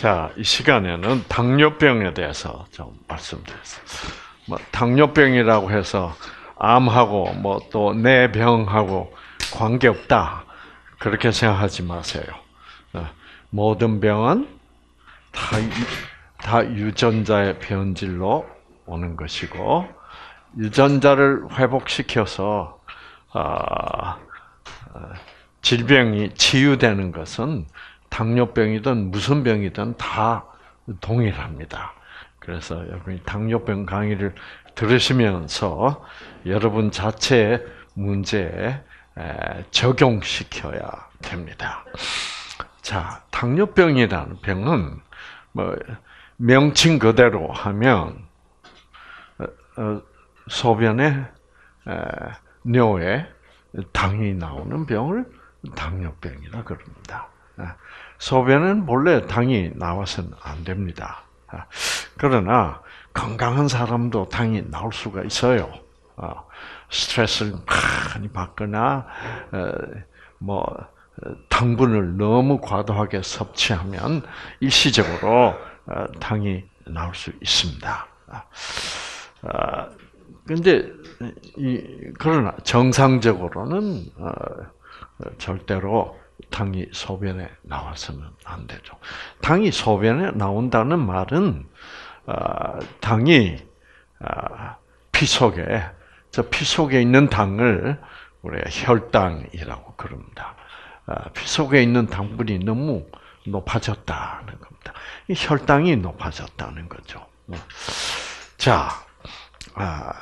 자, 이 시간에는 당뇨병에 대해서 좀 말씀드렸습니다. 뭐 당뇨병이라고 해서 암하고 뭐또내 병하고 관계 없다 그렇게 생각하지 마세요. 어, 모든 병은 다, 다 유전자의 변질로 오는 것이고 유전자를 회복시켜서 아, 질병이 치유되는 것은 당뇨병이든 무슨 병이든 다 동일합니다. 그래서 여러분이 당뇨병 강의를 들으시면서 여러분 자체의 문제에 적용시켜야 됩니다. 자, 당뇨병이라는 병은 뭐 명칭 그대로 하면 어, 어, 소변에 뇨에 당이 나오는 병을 당뇨병이라 그럽니다. 소변은 본래 당이 나와서는 안 됩니다. 그러나 건강한 사람도 당이 나올 수가 있어요. 스트레스를 많이 받거나 뭐 당분을 너무 과도하게 섭취하면 일시적으로 당이 나올 수 있습니다. 근데 이 그러나 정상적으로는 어, 절대로 당이 소변에 나와서는 안 되죠. 당이 소변에 나온다는 말은 어, 당이 어, 피 속에 저 피 속에 있는 당을 우리가 혈당이라고 그럽니다. 피 속에 있는 당분이 너무 높아졌다는 겁니다. 이 혈당이 높아졌다는 거죠. 자, 아,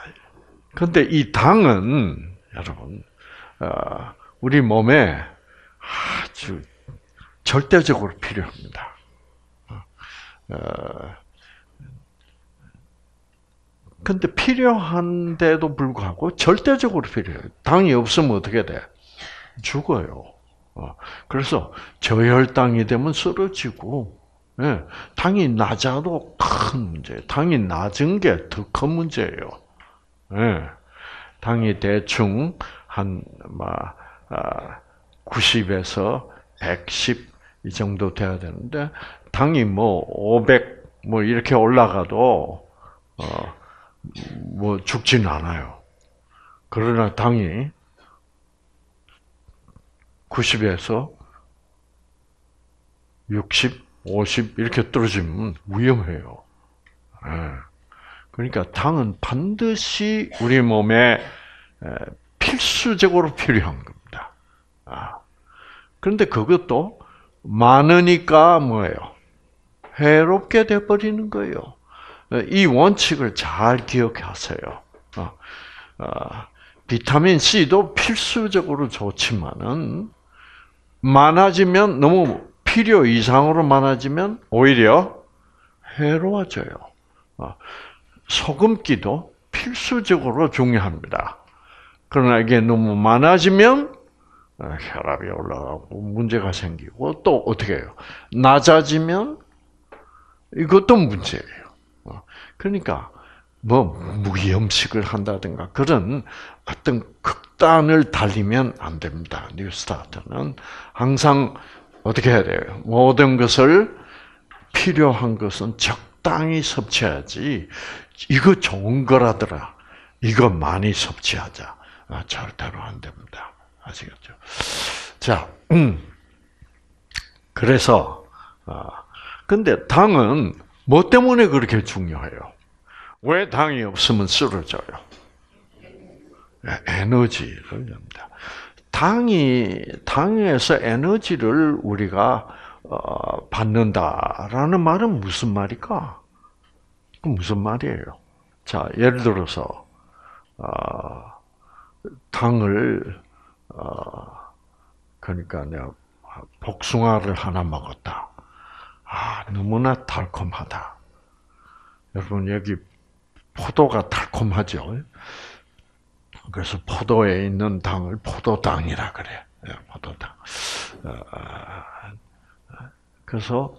근데 이 당은 여러분 어, 우리 몸에 아주 절대적으로 필요합니다. 어, 근데 필요한데도 불구하고 절대적으로 필요해요. 당이 없으면 어떻게 돼? 죽어요. 어, 그래서 저혈당이 되면 쓰러지고, 예, 당이 낮아도 큰 문제. 당이 낮은 게 더 큰 문제예요. 예. 당이 대충 한, 막, 아, 90에서 110 이 정도 돼야 되는데, 당이 뭐, 500, 뭐, 이렇게 올라가도, 어, 뭐, 죽지는 않아요. 그러나 당이 90에서 60, 50 이렇게 떨어지면 위험해요. 예. 그러니까 당은 반드시 우리 몸에 필수적으로 필요한 겁니다. 아. 그런데 그것도 많으니까 뭐예요? 해롭게 돼버리는 거예요. 이 원칙을 잘 기억하세요. 어, 어, 비타민 C도 필수적으로 좋지만은 많아지면 너무 필요 이상으로 많아지면 오히려 해로워져요. 어, 소금기도 필수적으로 중요합니다. 그러나 이게 너무 많아지면 어, 혈압이 올라가고 문제가 생기고 또 어떻게 해요? 낮아지면 이것도 문제예요. 어, 그러니까 뭐 무기염식을 한다든가 그런 어떤 극단을 달리면 안 됩니다. 뉴스타트는 항상 어떻게 해야 돼요? 모든 것을 필요한 것은 적당히 섭취해야지 이거 좋은 거라더라. 이거 많이 섭취하자. 아, 절대로 안 됩니다. 아시겠죠? 자, 음. 그래서, 아, 근데 당은 뭐 때문에 그렇게 중요해요? 왜 당이 없으면 쓰러져요? 에너지를 줍니다. 당이, 당에서 에너지를 우리가, 어, 받는다라는 말은 무슨 말일까? 그 무슨 말이에요? 자, 예를 들어서 어, 당을 어, 그러니까 내가 복숭아를 하나 먹었다. 아, 너무나 달콤하다. 여러분 여기 포도가 달콤하죠. 그래서 포도에 있는 당을 포도당이라 그래. 예, 포도당. 어, 그래서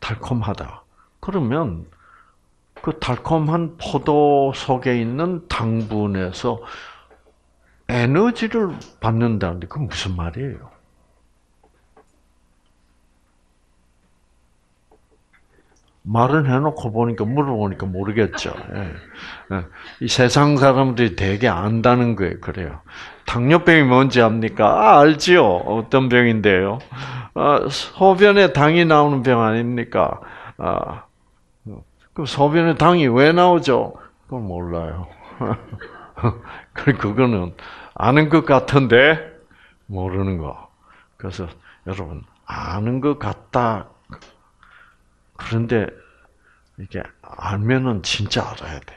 달콤하다. 그러면 그 달콤한 포도 속에 있는 당분에서 에너지를 받는다는데 그 무슨 말이에요? 말은 해놓고 보니까 물어보니까 모르겠죠. 예. 예. 이 세상 사람들이 되게 안다는 거예요. 그래요. 당뇨병이 뭔지 압니까? 아, 알지요. 어떤 병인데요. 아, 소변에 당이 나오는 병 아닙니까? 아, 그 소변에 당이 왜 나오죠? 그건 몰라요. 그거는 아는 것 같은데 모르는 거. 그래서 여러분 아는 것 같다. 그런데 이게 알면은 진짜 알아야 돼.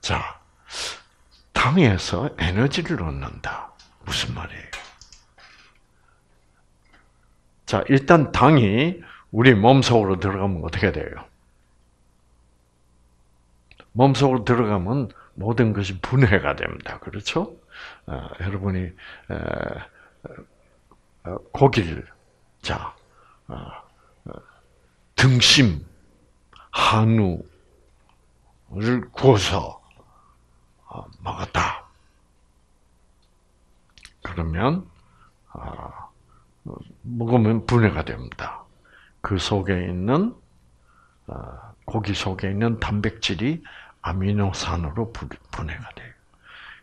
자, 당에서 에너지를 얻는다. 무슨 말이에요? 자, 일단 당이 우리 몸 속으로 들어가면 어떻게 돼요? 몸 속으로 들어가면 모든 것이 분해가 됩니다. 그렇죠? 어, 여러분이 에, 어, 고기를 자 어, 어, 등심 한우를 구워서 어, 먹었다. 그러면 어, 먹으면 분해가 됩니다. 그 속에 있는 고기 속에 있는 단백질이 아미노산으로 분해가 돼요.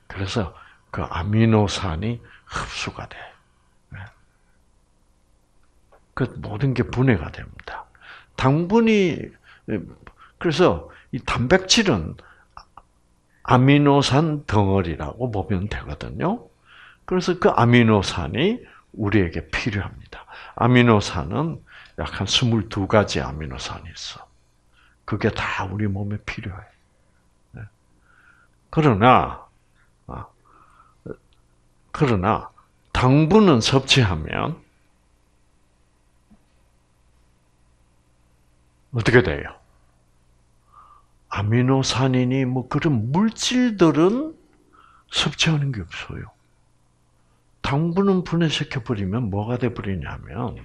그래서 그 아미노산이 흡수가 돼. 네. 그 모든 게 분해가 됩니다. 당분이 그래서 이 단백질은 아미노산 덩어리라고 보면 되거든요. 그래서 그 아미노산이 우리에게 필요합니다. 아미노산은 약 한 22가지 아미노산이 있어. 그게 다 우리 몸에 필요해. 네. 그러나 그러나 당분은 섭취하면 어떻게 돼요? 아미노산이니 뭐 그런 물질들은 섭취하는 게 없어요. 당분은 분해시켜 버리면 뭐가 돼 버리냐면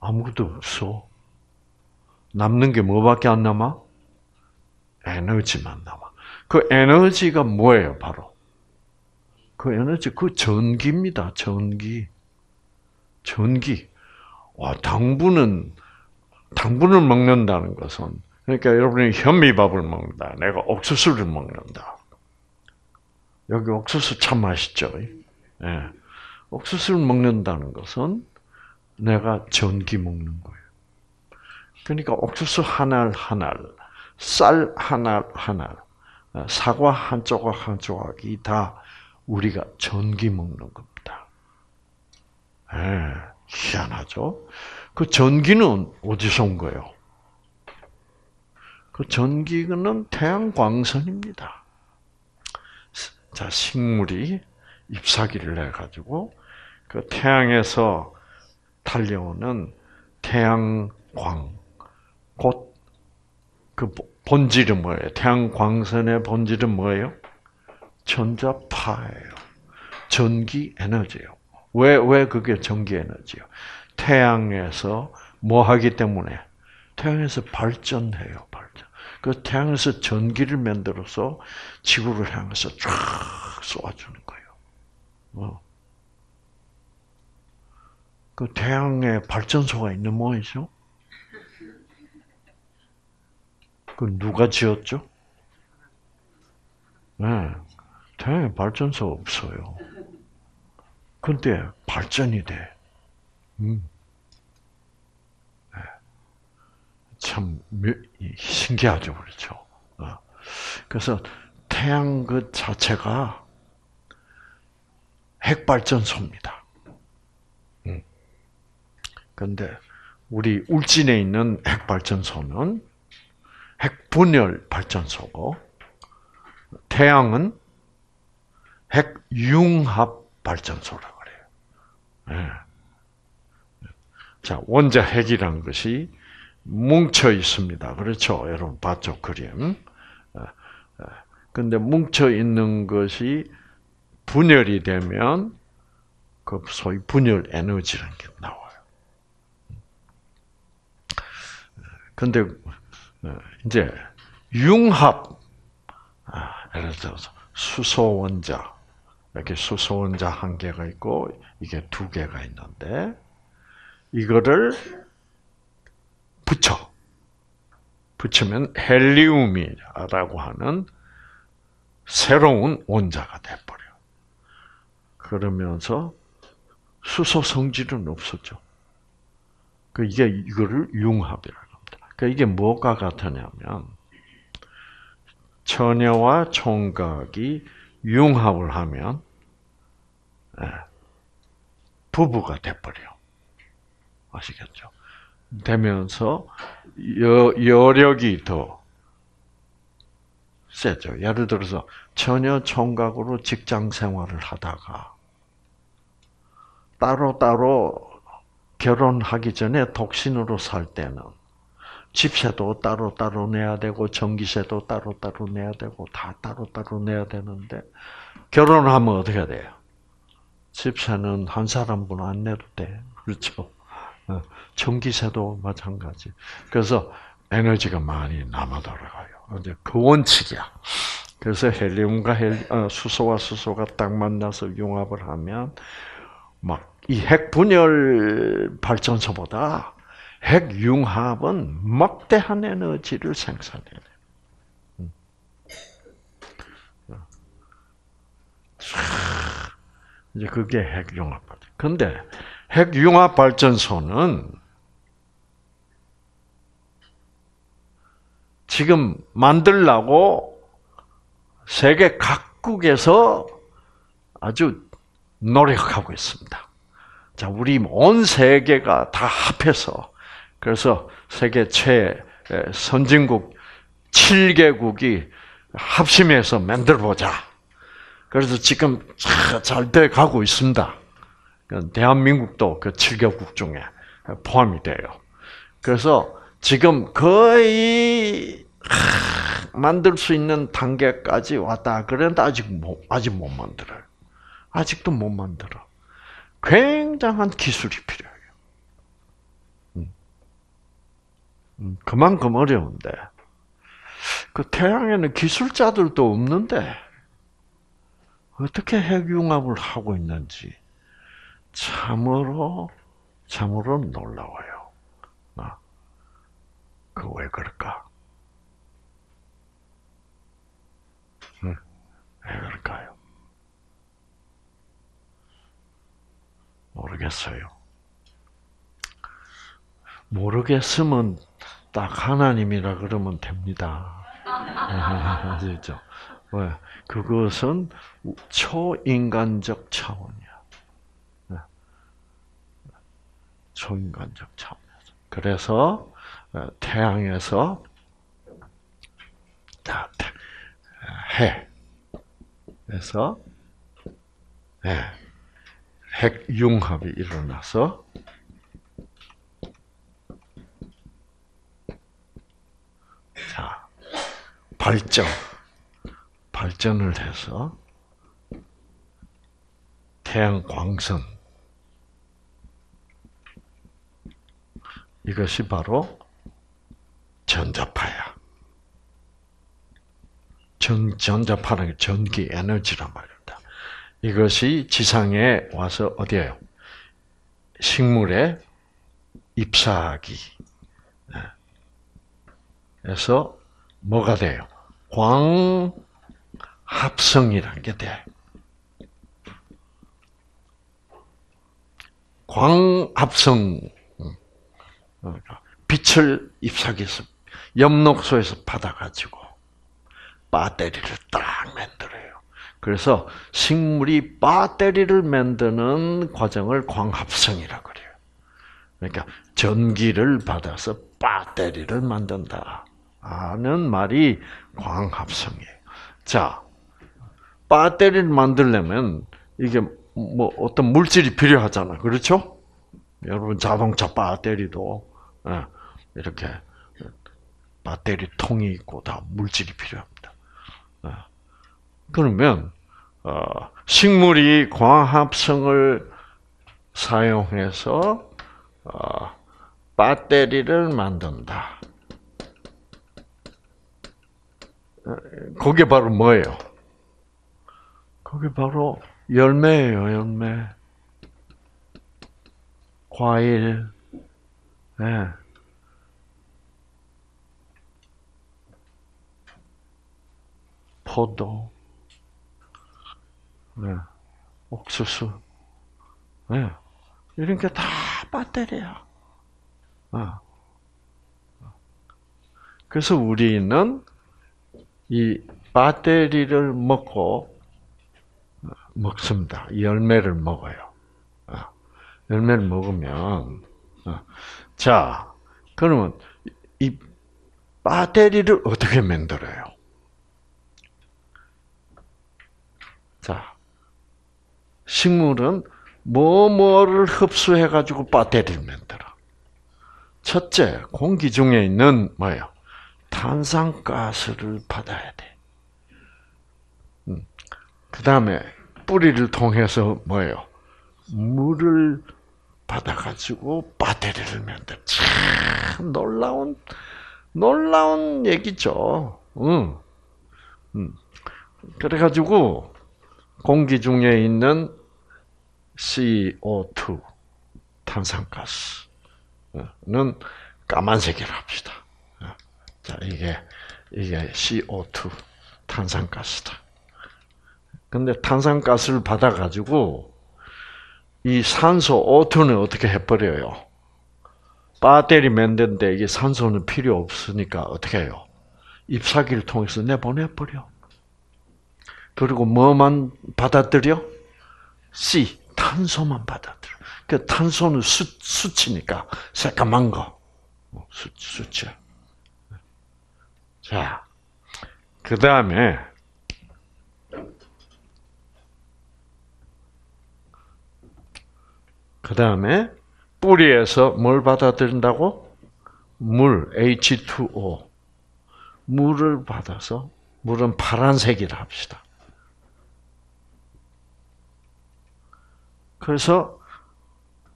아무것도 없어. 남는 게 뭐밖에 안 남아? 에너지만 남아. 그 에너지가 뭐예요, 바로? 그 에너지, 그 전기입니다. 전기. 전기. 와, 당분은, 당분을 먹는다는 것은, 그러니까 여러분이 현미밥을 먹는다. 내가 옥수수를 먹는다. 여기 옥수수 참 맛있죠. 예. 옥수수를 먹는다는 것은 내가 전기 먹는 거예요. 그러니까 옥수수 하나 하나, 쌀 하나 하나, 사과 한 조각 한 조각이 다 우리가 전기 먹는 겁니다. 예, 희한하죠? 그 전기는 어디서 온 거예요? 그 전기는 태양광선입니다. 자, 식물이 잎사귀를 해가지고 그 태양에서 달려오는 태양광, 곧 그 본질은 뭐예요? 태양 광선의 본질은 뭐예요? 전자파예요. 전기 에너지예요. 왜, 왜 그게 전기 에너지예요? 태양에서 뭐 하기 때문에? 태양에서 발전해요, 발전. 그 태양에서 전기를 만들어서 지구를 향해서 쫙 쏘아주는 거예요. 어. 그 태양에 발전소가 있는 모이죠? 그 누가 지었죠? 네. 태양에 발전소 없어요. 근데 발전이 돼. 음. 네. 참 신기하죠, 그렇죠? 어. 그래서 태양 그 자체가 핵발전소입니다. 그런데 음. 우리 울진에 있는 핵발전소는 핵분열 발전소고 태양은 핵융합 발전소라고 그래요. 네. 자, 원자 핵이라는 것이 뭉쳐 있습니다. 그렇죠? 여러분 봤죠? 그림. 예, 예. 근데 뭉쳐 있는 것이 분열이 되면 그 소위 분열 에너지라는 게 나와요. 근데 이제 융합 아, 예를 들어서 수소 원자 이렇게 수소 원자 한 개가 있고 이게 두 개가 있는데 이거를 붙여 붙이면 헬리움이라고 하는 새로운 원자가 돼버려. 그러면서 수소 성질은 없었죠. 그 이게 이거를 융합이라고 이게 뭐가 같으냐면 처녀와 총각이 융합을 하면 예, 부부가 돼버려. 아시겠죠? 되면서 여, 여력이 더 세죠. 예를 들어서 처녀 총각으로 직장 생활을 하다가 따로따로 결혼하기 전에 독신으로 살 때는 집세도 따로 따로 내야 되고 전기세도 따로 따로 내야 되고 다 따로 따로 내야 되는데 결혼하면 어떻게 돼요? 집세는 한 사람분 안 내도 돼. 그렇죠? 어, 전기세도 마찬가지. 그래서 에너지가 많이 남아 돌아가요. 이제 그 원칙이야. 그래서 헬리움과 헬, 어, 수소와 수소가 딱 만나서 융합을 하면 막 이 핵분열 발전소보다 핵융합은 막대한 에너지를 생산해요. 음. 이제 그게 핵융합 발전. 근데 핵융합 발전소는 지금 만들라고 세계 각국에서 아주 노력하고 있습니다. 자, 우리 온 세계가 다 합해서 그래서 세계 최 선진국 7개국이 합심해서 만들어 보자. 그래서 지금 잘 돼 가고 있습니다. 그 대한민국도 그 7개국 중에 포함이 돼요. 그래서 지금 거의 만들 수 있는 단계까지 왔다. 그런데 아직 못, 아직 못 만들어요. 아직도 못 만들어. 굉장한 기술이 필요해요. 음. 음, 그만큼 어려운데, 그 태양에는 기술자들도 없는데, 어떻게 핵융합을 하고 있는지, 참으로, 참으로 놀라워요. 그왜 그럴까? 왜 그럴까요? 모르겠어요. 모르겠으면 딱 하나님이라 그러면 됩니다. 아시죠? 왜? 그것은 초인간적 차원이야. 네. 초인간적 차원에서. 그래서 어, 태양에서 해. 그래서 네. 핵융합이 일어나서 발전 발전을 해서 태양 광선 이것이 바로 전자파야. 전, 전자파는 전기 에너지란 말입니다. 이것이 지상에 와서 어디에요? 식물에 입사하기. 그래서 뭐가 돼요? 광합성이라는 게 돼. 광합성 빛을 잎사귀에서 엽록소에서 받아가지고 배터리를 딱 만들어요. 그래서 식물이 배터리를 만드는 과정을 광합성이라고 그래요. 그러니까 전기를 받아서 배터리를 만든다. 하는 말이 광합성이에요. 자, 배터리를 만들려면 이게 뭐 어떤 물질이 필요하잖아. 그렇죠? 여러분 자동차 배터리도 예, 이렇게 배터리 통이 있고 다 물질이 필요합니다. 예. 그러면 어, 식물이 광합성을 사용해서 어, 배터리를 만든다. 그게 바로 뭐예요? 그게 바로 열매예요, 열매. 과일, 네. 포도, 네. 옥수수, 네. 이런 게 다 배터리야. 어. 그래서 우리는 이 배터리를 먹고 먹습니다. 열매를 먹어요. 어. 열매를 먹으면 어. 자 그러면 이 배터리를 어떻게 만들어요? 자 식물은 뭐뭐를 흡수해 가지고 배터리를 만들어. 첫째 공기 중에 있는 뭐예요? 탄산가스를 받아야 돼. 음. 그 다음에 뿌리를 통해서 뭐예요? 물을 받아가지고 배터리를 만들. 참 놀라운 놀라운 얘기죠. 응. 음. 그래가지고 공기 중에 있는 CO2 탄산가스는 까만색이라 합시다. 자, 이게, 이게 CO2, 탄산가스다. 근데 탄산가스를 받아가지고, 이 산소 O2는 어떻게 해버려요? 배터리 만드는데 이게 산소는 필요 없으니까 어떻게 해요? 잎사귀를 통해서 내보내버려. 그리고 뭐만 받아들여? C, 탄소만 받아들여. 그 탄소는 수, 수치니까 새까만 거. 어, 수, 수치. 자, 그 다음에 그 다음에 뿌리에서 뭘 받아들인다고? 물, H2O. 물을 받아서 물은 파란색이라 합시다. 그래서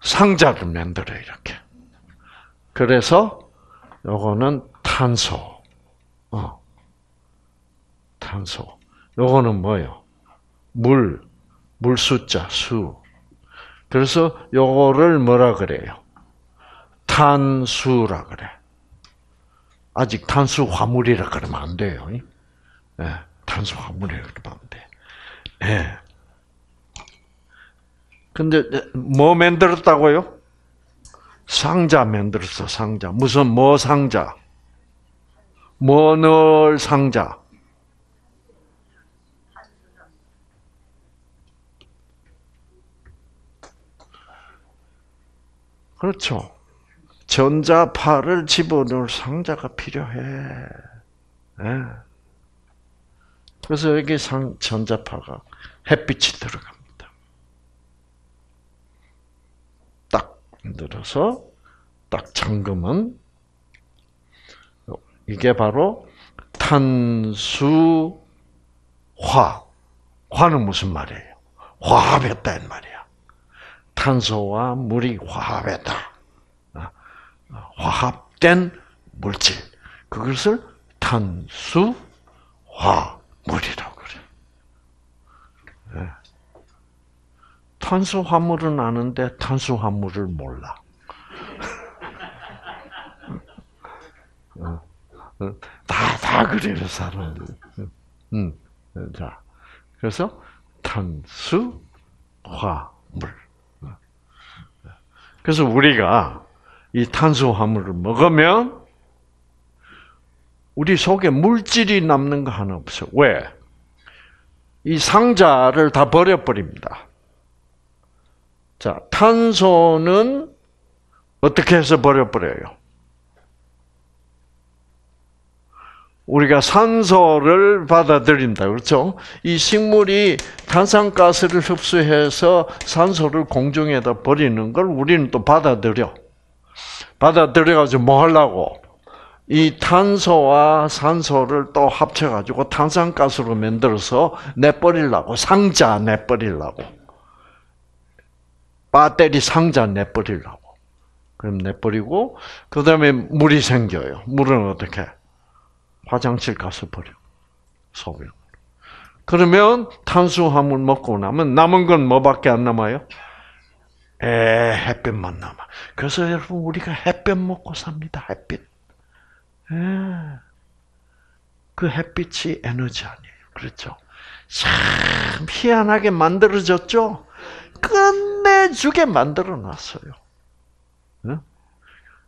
상자를 만들어 이렇게. 그래서 요거는 탄소. 어. 탄소. 요거는 뭐요? 물, 물 숫자, 수. 그래서 요거를 뭐라 그래요? 탄수라 그래. 아직 탄수 화물이라 그러면 안 돼요. 예, 탄수 화물이라 그러면 안 돼. 예. 근데 뭐 만들었다고요? 상자 만들었어, 상자. 무슨 뭐 상자? 뭐 넣을 상자? 그렇죠. 전자파를 집어넣을 상자가 필요해. 네. 그래서 여기 상, 전자파가 햇빛이 들어갑니다. 딱 들어서 딱 잠그면 이게 바로 탄수화. 화는 무슨 말이에요? 화합했다는 말이야. 탄소와 물이 화합했다. 아, 화합된 물질. 그것을 탄수화물이라고 그래. 네. 탄수화물은 아는데 탄수화물을 몰라. 어. 다, 다 그래요, 사람들. 음, 자, 그래서 탄수, 화, 물. 그래서 우리가 이 탄수화물을 먹으면 우리 속에 물질이 남는 거 하나 없어. 왜? 이 상자를 다 버려버립니다. 자, 탄소는 어떻게 해서 버려버려요? 우리가 산소를 받아들인다. 그렇죠? 이 식물이 탄산가스를 흡수해서 산소를 공중에다 버리는 걸 우리는 또 받아들여. 받아들여가지고 뭐 하려고? 이 탄소와 산소를 또 합쳐가지고 탄산가스로 만들어서 내버리려고. 상자 내버리려고. 배터리 상자 내버리려고. 그럼 내버리고, 그 다음에 물이 생겨요. 물은 어떻게? 화장실 가서 버려. 소변. 그러면 탄수화물 먹고 나면 남은 건 뭐밖에 안 남아요? 에, 햇빛만 남아. 그래서 여러분 우리가 햇빛 먹고 삽니다. 햇빛. 에. 그 햇빛이 에너지 아니에요. 그렇죠. 참 희한하게 만들어졌죠. 끝내주게 만들어 놨어요.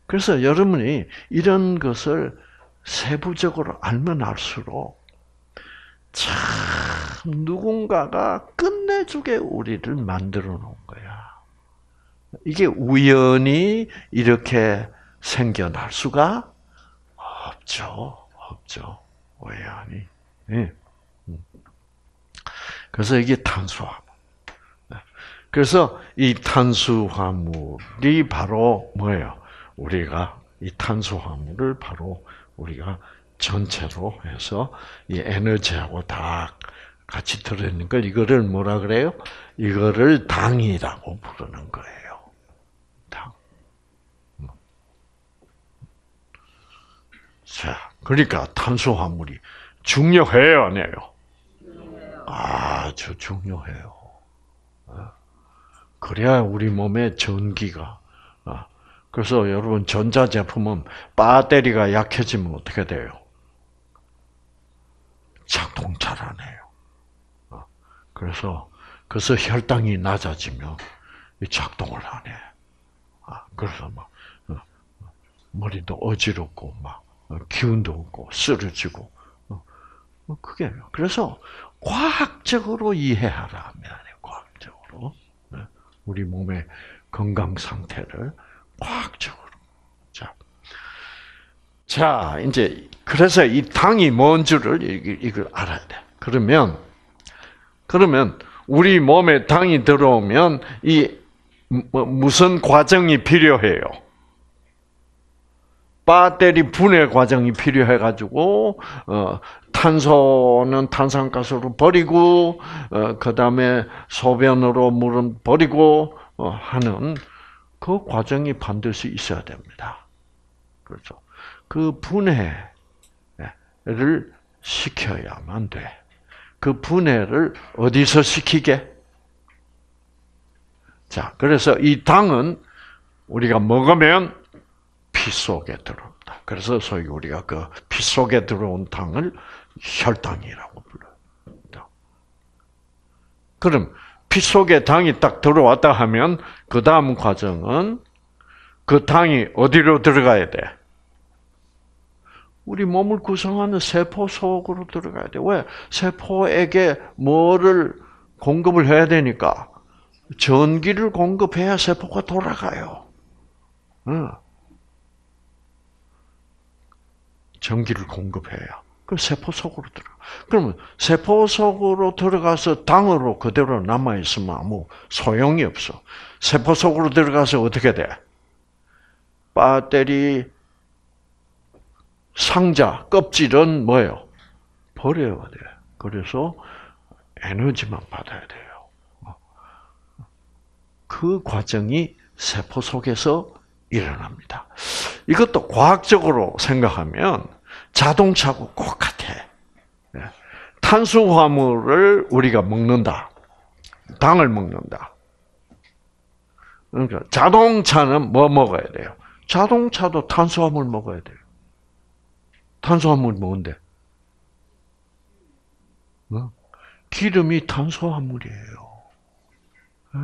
그래서 여러분이 이런 것을 세부적으로 알면 알수록 참 누군가가 끝내주게 우리를 만들어 놓은 거야. 이게 우연히 이렇게 생겨날 수가 없죠. 없죠. 우연히. 네. 그래서 이게 탄수화물. 네. 그래서 이 탄수화물이 바로 뭐예요? 우리가 이 탄수화물을 바로 우리가 전체로 해서 이 에너지하고 다 같이 들어있는 걸 이거를 뭐라 그래요? 이거를 당이라고 부르는 거예요. 당. 자, 그러니까 탄수화물이 중요해요, 아니에요? 아주 중요해요. 어? 그래야 우리 몸에 전기가 어? 그래서 여러분 전자제품은 배터리가 약해지면 어떻게 돼요? 작동 잘 안 해요. 어. 그래서 그래서 혈당이 낮아지면 작동을 안 해. 아, 그래서 막 어, 머리도 어지럽고 막 어, 기운도 없고 쓰러지고 그게 그래서 과학적으로 이해하라면 과학적으로 네. 우리 몸의 건강 상태를 과학적으로. 자, 자 이제 그래서 이 당이 뭔 줄을 이걸 알아야 돼. 그러면 그러면 우리 몸에 당이 들어오면 이 뭐, 무슨 과정이 필요해요? 배터리 분해 과정이 필요해 가지고 어, 탄소는 탄산가스로 버리고 어, 그다음에 소변으로 물은 버리고 어, 하는 그 과정이 반드시 있어야 됩니다. 그렇죠. 그 분해를 시켜야만 돼. 그 분해를 어디서 시키게? 자, 그래서 이 당은 우리가 먹으면 피 속에 들어온다. 그래서 소위 우리가 그 피 속에 들어온 당을 혈당이라고 불러요. 그럼 피 속에 당이 딱 들어왔다 하면 그 다음 과정은 그 당이 어디로 들어가야 돼? 우리 몸을 구성하는 세포 속으로 들어가야 돼. 왜? 세포에게 뭐를 공급을 해야 되니까 전기를 공급해야 세포가 돌아가요. 전기를 공급해야. 그 세포 속으로 들어. 그러면 세포 속으로 들어가서 당으로 그대로 남아 있으면 아무 소용이 없어. 세포 속으로 들어가서 어떻게 돼? 배터리 상자 껍질은 뭐예요? 버려야 돼. 그래서 에너지만 받아야 돼요. 그 과정이 세포 속에서 일어납니다. 이것도 과학적으로 생각하면 자동차하고 똑같아. 예. 탄수화물을 우리가 먹는다. 당을 먹는다. 그러니까 자동차는 뭐 먹어야 돼요? 자동차도 탄수화물 먹어야 돼요. 탄수화물 뭔데? 어? 기름이 탄수화물이에요. 네,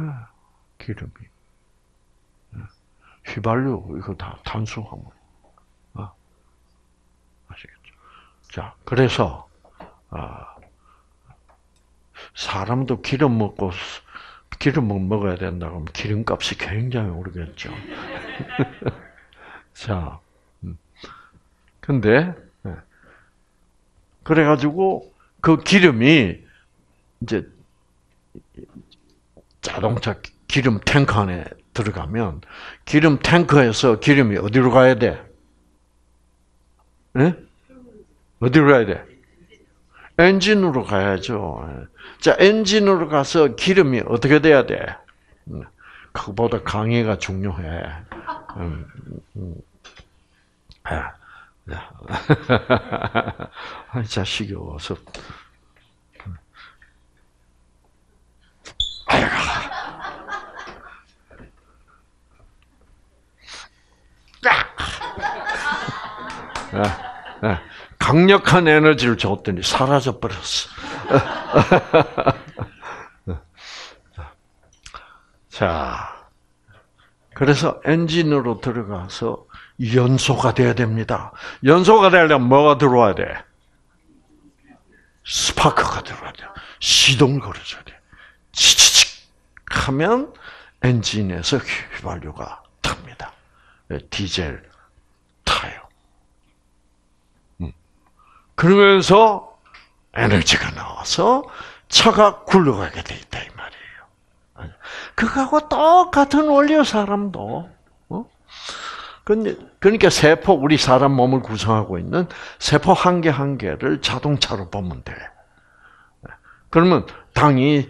기름이. 네. 휘발유 이거 다 탄수화물. 자, 그래서 아, 사람도 기름 먹고 기름 먹어야 된다 그러면 기름값이 굉장히 오르겠죠. 자, 음. 근데 네. 그래가지고 그 기름이 이제 자동차 기름 탱크 안에 들어가면 기름 탱크에서 기름이 어디로 가야 돼? 네? 어디로 가야 돼? 엔진으로 가야죠. 자, 엔진으로 가서 기름이 어떻게 돼야 돼? 음, 그보다 강의가 중요해. 음, 음. 아, 아, 자식이 어서. 아이고. 아, 아. 강력한 에너지를 줬더니 사라져 버렸어. 자, 그래서 엔진으로 들어가서 연소가 돼야 됩니다. 연소가 되려면 뭐가 들어와야 돼? 스파크가 들어와야 돼. 시동을 걸어줘야 돼. 치치칙 하면 엔진에서 휘발유가 탑니다. 네, 디젤 타요. 음. 그러면서 에너지가 나와서 차가 굴러가게 돼 있다 이 말이에요. 그거하고 똑같은 원리요 사람도. 어? 그러니까 세포 우리 사람 몸을 구성하고 있는 세포 한 개 한 개를 자동차로 보면 돼. 그러면 당이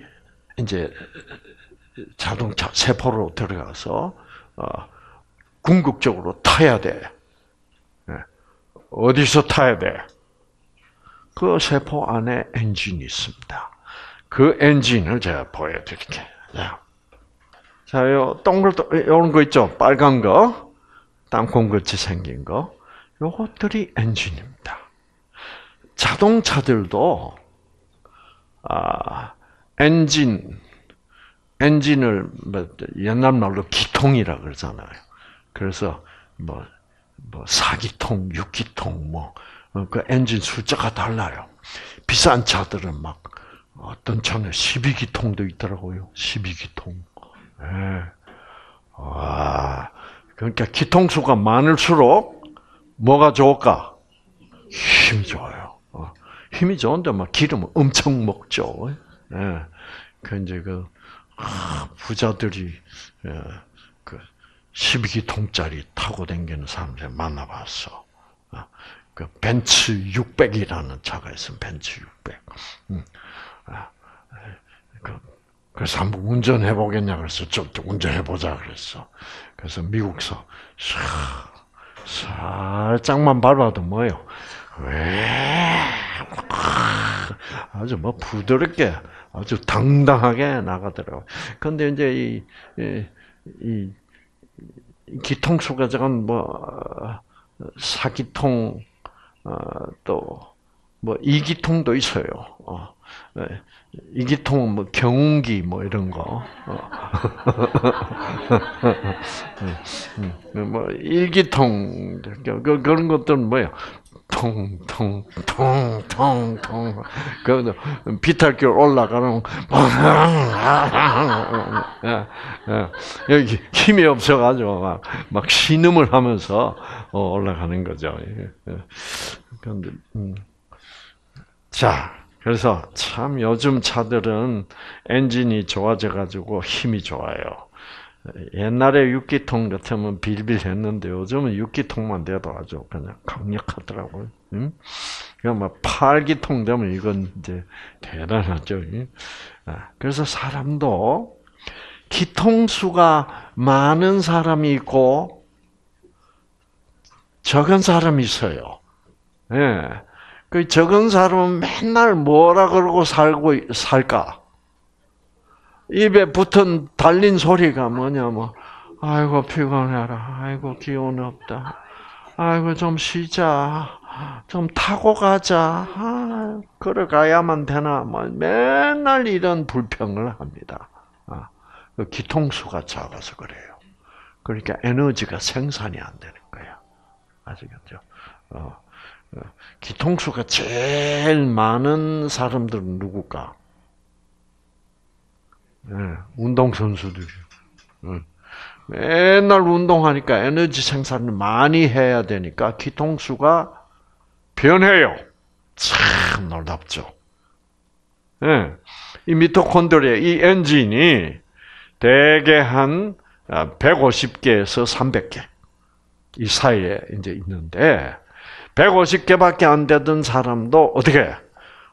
이제 자동차 세포로 들어가서 어, 궁극적으로 타야 돼. 예. 어디서 타야 돼? 그 세포 안에 엔진이 있습니다. 그 엔진을 제가 보여드릴게요. 자, 요 동글 이런 거 있죠? 빨간 거, 땅콩같이 생긴 거, 요것들이 엔진입니다. 자동차들도 아, 엔진 엔진을 뭐 옛날 말로 기통이라 그러잖아요. 그래서 뭐, 뭐 사기통, 육기통 뭐 그 엔진 숫자가 달라요. 비싼 차들은 막 어떤 차는 12기통도 있더라고요. 12기통. 예. 와. 그러니까 기통수가 많을수록 뭐가 좋을까? 힘이 좋아요. 어. 힘이 좋은데 막 기름을 엄청 먹죠. 예. 그 이제 그 아, 부자들이 예, 그 12기통짜리 타고 다니는 사람들 만나봤어. 어, 그 벤츠 600이라는 차가 있어, 벤츠 600. 음. 아, 그, 그래서 한번 운전해 보겠냐 그래서 좀 운전해 보자 그랬어. 그래서 미국서 살짝만 밟아도 뭐요? 왜 아주 뭐 부드럽게 아주 당당하게 나가더라고요. 근데 이제 이, 이, 이 기통수가 저건 뭐 사기통 어, 또 뭐 이기통도 있어요. 어, 네. 이기통은 뭐 경운기 뭐 이런 거. 어. 음, 음. 뭐 일기통 그, 그런 것들은 뭐예요? 통통 통 통 통. 그 비탈길 올라가는 여기 힘이 없어가지고 막, 막 신음을 하면서 어, 올라가는 거죠. 그런데 음. 자. 그래서 참 요즘 차들은 엔진이 좋아져가지고 힘이 좋아요. 옛날에 6기통 같으면 빌빌했는데 요즘은 6기통만 돼도 아주 그냥 강력하더라고요. 응? 막 8기통 되면 이건 이제 대단하죠. 아, 그래서 사람도 기통수가 많은 사람이 있고 적은 사람이 있어요. 예. 그 적은 사람은 맨날 뭐라 그러고 살고 살까? 입에 붙은 달린 소리가 뭐냐면 아이고 피곤해라. 아이고 기운 없다. 아이고 좀 쉬자. 좀 타고 가자. 아, 걸어가야만 되나. 뭐 맨날 이런 불평을 합니다. 아, 그 기통수가 작아서 그래요. 그러니까 에너지가 생산이 안 되는 거야. 아시겠죠? 어. 기통수가 제일 많은 사람들은 누굴까? 네, 운동선수들이 네. 맨날 운동하니까 에너지 생산을 많이 해야 되니까 기통수가 변해요. 참 놀랍죠. 네. 이 미토콘드리아, 이 엔진이 대개 한 150개에서 300개 이 사이에 이제 있는데 150개밖에 안 되던 사람도 어떻게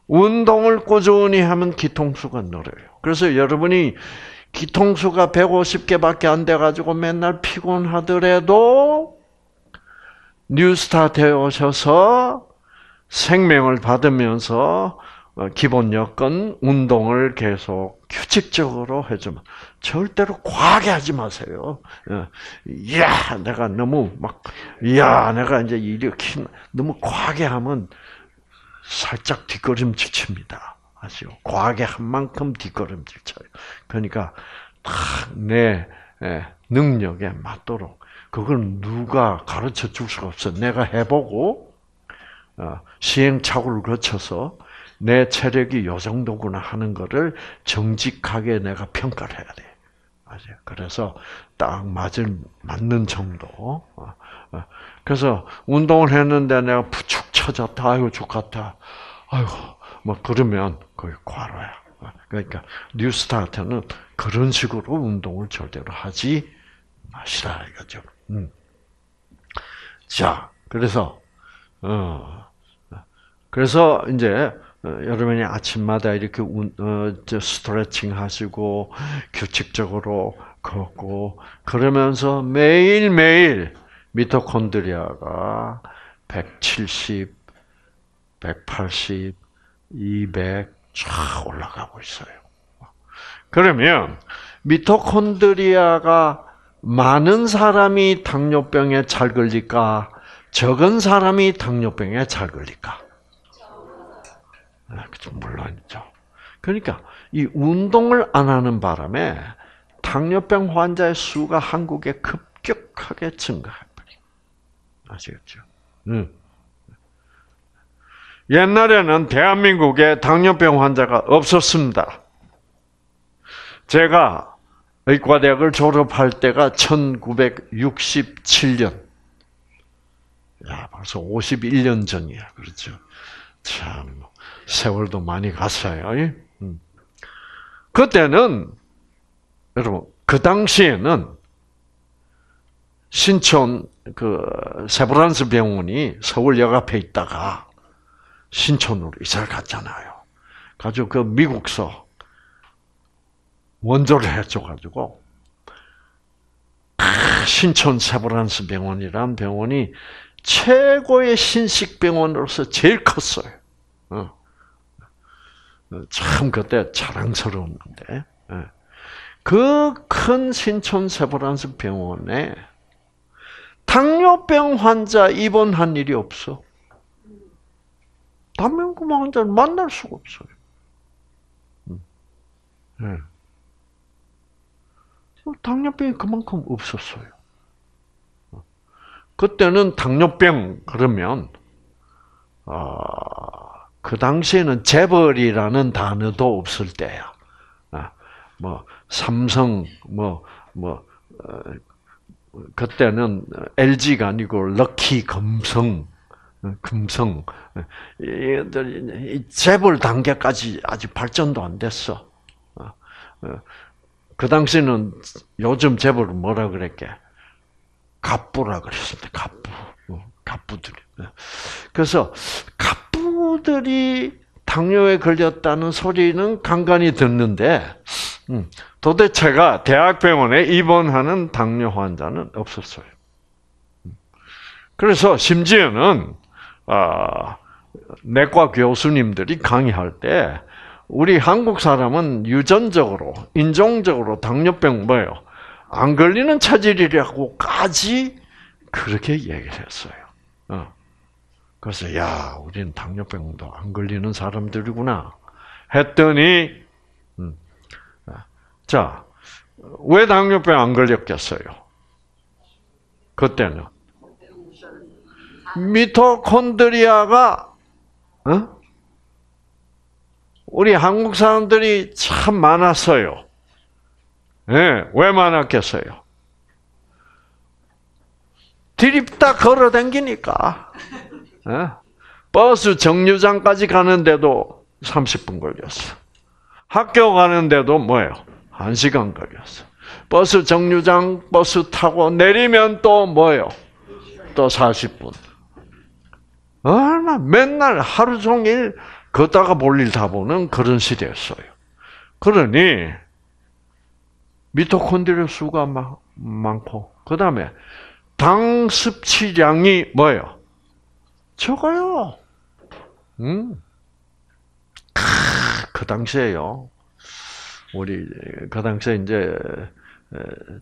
운동을 꾸준히 하면 기통수가 늘어요. 그래서 여러분이 기통수가 150개밖에 안 돼 가지고 맨날 피곤하더라도 뉴스타트에 오셔서 생명을 받으면서 어, 기본 여건 운동을 계속 규칙적으로 해주면 절대로 과하게 하지 마세요. 어, 이야 내가 너무 막 이야 내가 이제 이렇게 너무 과하게 하면 살짝 뒷걸음질 칩니다. 아시오? 과하게 한 만큼 뒷걸음질 쳐요. 그러니까 딱내 예, 능력에 맞도록 그걸 누가 가르쳐 줄 수가 없어. 내가 해보고 어, 시행착오를 거쳐서 내 체력이 요 정도구나 하는 거를 정직하게 내가 평가를 해야 돼. 맞아요. 그래서 딱 맞을 맞는 정도. 어, 어. 그래서 운동을 했는데 내가 푸축 처졌다. 아이고 죽겠다. 아이고 뭐 그러면 거의 과로야. 그러니까 뉴스타트는 그런 식으로 운동을 절대로 하지 마시라 이거죠. 음. 자, 그래서 어, 그래서 이제 여러분이 아침마다 이렇게 운, 어, 스트레칭 하시고 규칙적으로 걷고 그러면서 매일 매일 미토콘드리아가 170, 180, 200 쫙 올라가고 있어요. 그러면 미토콘드리아가 많은 사람이 당뇨병에 잘 걸릴까? 적은 사람이 당뇨병에 잘 걸릴까? 아. 물론이죠. 그러니까 이 운동을 안 하는 바람에 당뇨병 환자의 수가 한국에 급격하게 증가해버려. 아시겠죠? 응. 옛날에는 대한민국에 당뇨병 환자가 없었습니다. 제가 의과대학을 졸업할 때가 1967년. 야, 벌써 51년 전이야. 그렇죠. 참, 세월도 많이 갔어요. 음. 그때는, 여러분, 그 당시에는 신촌 그 세브란스 병원이 서울 역 앞에 있다가 신촌으로 이사를 갔잖아요. 가지고 그 미국서 원조를 해줘가지고 신촌 세브란스 병원이란 병원이 최고의 신식 병원으로서 제일 컸어요. 어. 참 그때 자랑스러웠는데 예. 그큰 신촌 세브란스 병원에 당뇨병 환자 입원한 일이 없어. 당뇨병 환자를 만날 수가 없어요. 네. 당뇨병이 그만큼 없었어요. 그때는 당뇨병 그러면 어, 그 당시에는 재벌이라는 단어도 없을 때야. 아, 뭐 삼성 뭐뭐 뭐, 어, 그때는 LG가 아니고 럭키 금성 금성 재벌 단계까지 아직 발전도 안 됐어. 어, 어, 그 당시는 요즘 재벌은 뭐라 그랬게? 갑부라 그랬습니다. 갑부. 어, 갑부들이. 네. 그래서 갑부들이 당뇨에 걸렸다는 소리는 간간히 듣는데 음, 도대체가 대학병원에 입원하는 당뇨 환자는 없었어요. 음. 그래서 심지어는 아, 내과 교수님들이 강의할 때 우리 한국 사람은 유전적으로, 인종적으로 당뇨병 뭐예요? 안 걸리는 체질이라고까지 그렇게 얘기를 했어요. 어. 그래서 야, 우리는 당뇨병도 안 걸리는 사람들이구나 했더니 음. 자, 왜 당뇨병 안 걸렸겠어요? 그때는 미토콘드리아가 어? 우리 한국 사람들이 참 많았어요. 네, 왜 많았겠어요? 드립다 걸어 댕기니까. 네? 버스 정류장까지 가는데도 30분 걸렸어. 학교 가는데도 뭐예요? 1시간 걸렸어. 버스 정류장 버스 타고 내리면 또 뭐예요? 또 40분. 얼마 맨날 하루 종일 걷다가 볼 일 다 보는 그런 시대였어요. 그러니 미토콘드리아 수가 막 많고 그 다음에 당 섭취량이 뭐예요? 적어요. 음. 그 당시에요. 우리 그 당시에 이제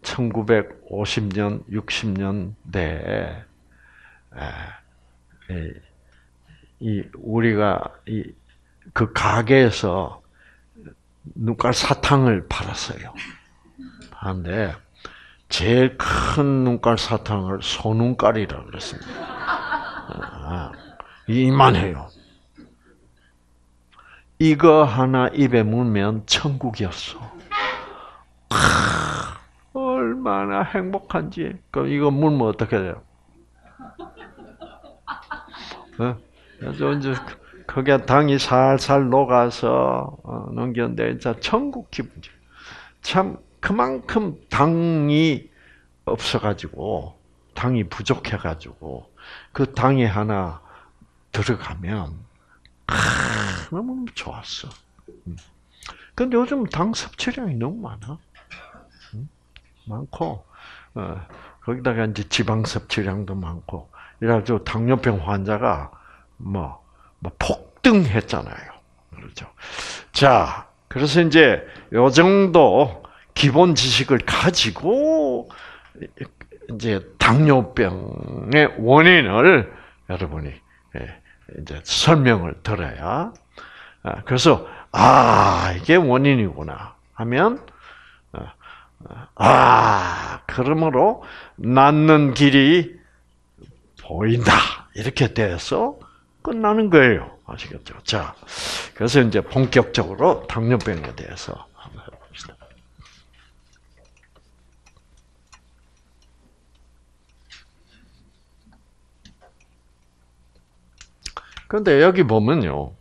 1950년, 60년대 이 우리가 이 그 가게에서 눈깔 사탕을 팔았어요. 하는데 제일 큰 눈깔 사탕을 소눈깔이라고 그랬습니다. 아, 이만해요. 이거 하나 입에 물면 천국이었어. 아, 얼마나 행복한지. 그럼 이거 물면 어떻게 돼요? 어? 그래서 이제 그게 당이 살살 녹아서 어, 넘겼는데 진짜 천국 기분이죠. 참 그만큼 당이 없어가지고 당이 부족해가지고 그 당이 하나 들어가면 아, 너무 좋았어. 음. 근데 요즘 당 섭취량이 너무 많아. 음? 많고 어, 거기다가 이제 지방 섭취량도 많고 이래가지고 당뇨병 환자가 뭐, 뭐 폭등했잖아요. 그렇죠. 자, 그래서 이제 요 정도 기본 지식을 가지고 이제 당뇨병의 원인을 여러분이 예, 이제 설명을 들어야 아, 그래서 아 이게 원인이구나 하면 어, 어, 아 그러므로 낫는 길이 보인다 이렇게 돼서 끝나는 거예요 아시겠죠? 자 그래서 이제 본격적으로 당뇨병에 대해서 한번 해봅시다. 그런데 여기 보면요.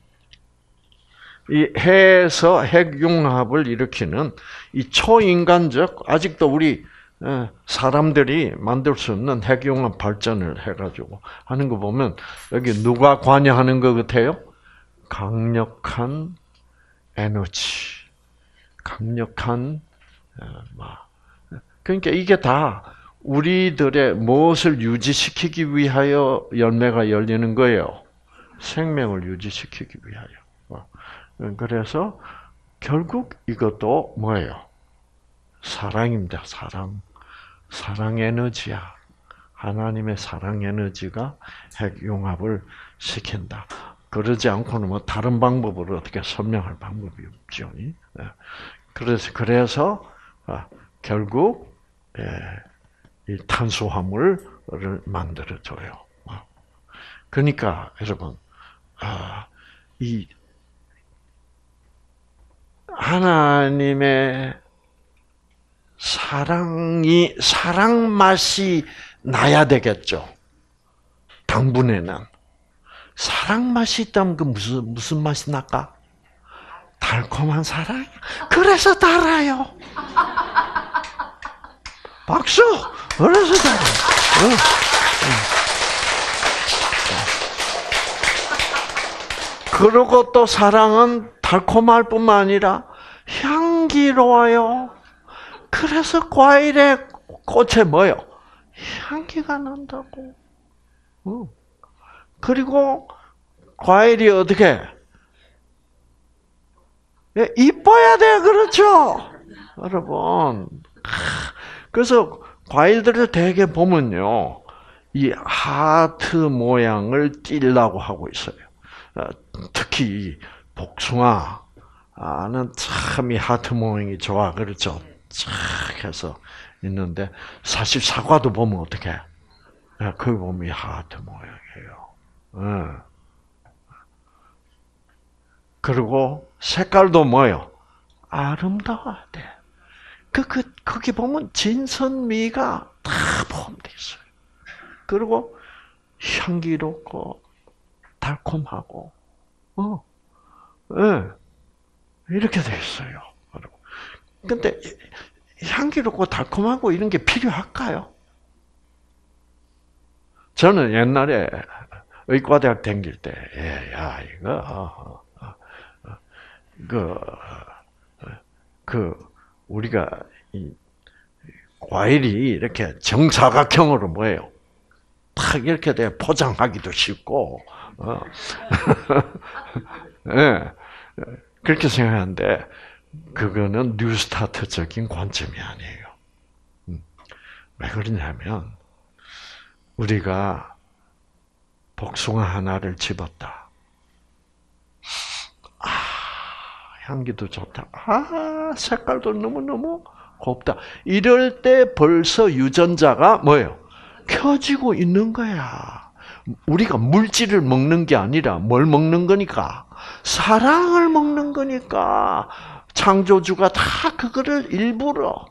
이 해에서 핵융합을 일으키는 이 초인간적 아직도 우리 사람들이 만들 수 없는 핵융합 발전을 해가지고 하는 거 보면 여기 누가 관여하는 것 같아요? 강력한 에너지, 강력한 뭐 그러니까 이게 다 우리들의 무엇을 유지시키기 위하여 열매가 열리는 거예요. 생명을 유지시키기 위하여. 어. 그래서 결국 이것도 뭐예요? 사랑입니다. 사랑. 사랑 에너지야. 하나님의 사랑 에너지가 핵 융합을 시킨다. 그러지 않고는 뭐 다른 방법으로 어떻게 설명할 방법이 없죠. 예. 그래서 그래서 아, 결국 예, 이 탄수화물을 만들어 줘요. 어. 그러니까 여러분 아, 이 하나님의 사랑이 사랑 맛이 나야 되겠죠. 당분에는 사랑 맛이 있다면 그 무슨 무슨 맛이 날까? 달콤한 사랑. 그래서 달아요. 박수. 그래서 달아. 어. 어. 그리고 또 사랑은 달콤할 뿐만 아니라 향기로워요. 그래서 과일의 꽃에 뭐요? 향기가 난다고. 어. 그리고 과일이 어떻게? 예, 이뻐야 돼, 그렇죠? 여러분. 그래서 과일들을 대개 보면요. 이 하트 모양을 띠려고 하고 있어요. 어, 특히 복숭아는 참 이 하트 모양이 좋아 그렇죠. 쫙 해서 있는데 사실 사과도 보면 어떻게? 그 보면 하트 모양이에요. 예. 그리고 색깔도 뭐요? 아름다워야 돼. 그, 그, 거기 보면 진선미가 다 포함되어 있어요. 그리고 향기롭고 달콤하고, 어, 예. 네. 이렇게 돼 있어요. 근데 향기롭고 달콤하고 이런 게 필요할까요? 저는 옛날에 의과대학 다닐 때, 예, 야, 이거, 어, 어, 어, 그, 그, 우리가, 이, 과일이 이렇게 정사각형으로 뭐예요? 탁 이렇게 돼 포장하기도 쉽고, 어. 네. 그렇게 생각하는데 그거는 뉴스타트적인 관점이 아니에요. 음. 왜 그러냐면 우리가 복숭아 하나를 집었다. 향기도 좋다. 아, 색깔도 너무너무 곱다. 이럴 때 벌써 유전자가 뭐예요? 켜지고 있는 거야. 우리가 물질을 먹는 게 아니라 뭘 먹는 거니까? 사랑을 먹는 거니까. 창조주가 다 그거를 일부러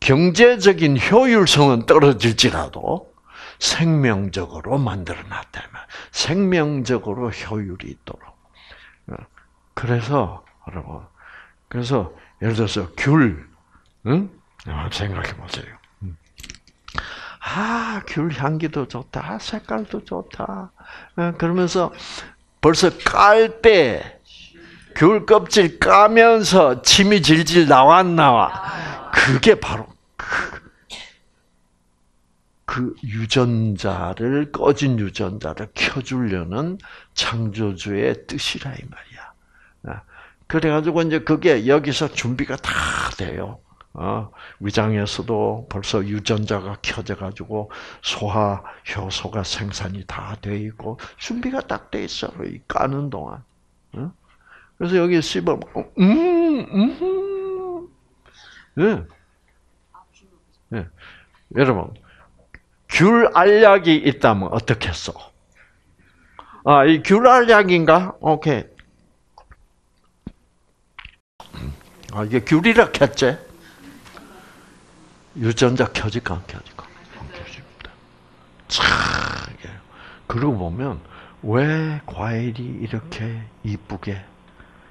경제적인 효율성은 떨어질지라도 생명적으로 만들어 놨다면 생명적으로 효율이 있도록. 그래서 여러분, 그래서 예를 들어서 귤, 응? 생각해 보세요. 아, 귤 향기도 좋다, 색깔도 좋다. 그러면서 벌써 깔 때, 귤 껍질 까면서 침이 질질 나왔 나와. 그게 바로 그, 그 유전자를 꺼진 유전자를 켜주려는 창조주의 뜻이라 이 말이야. 그래가지고 이제 그게 여기서 준비가 다 돼요. 어, 위장에서도 벌써 유전자가 켜져가지고 소화 효소가 생산이 다 돼 있고 준비가 딱 돼 있어. 이 까는 동안. 어? 그래서 여기 씹어 먹고 음, 음, 예. 예. 여러분 귤 알약이 있다면 어떻겠어? 아, 이 귤 알약인가? 오케이. 아, 이게 귤이라 켰지? 유전자 켜질까, 안 켜질까? 안 켜집니다. 참, 그러고 보면, 왜 과일이 이렇게 이쁘게,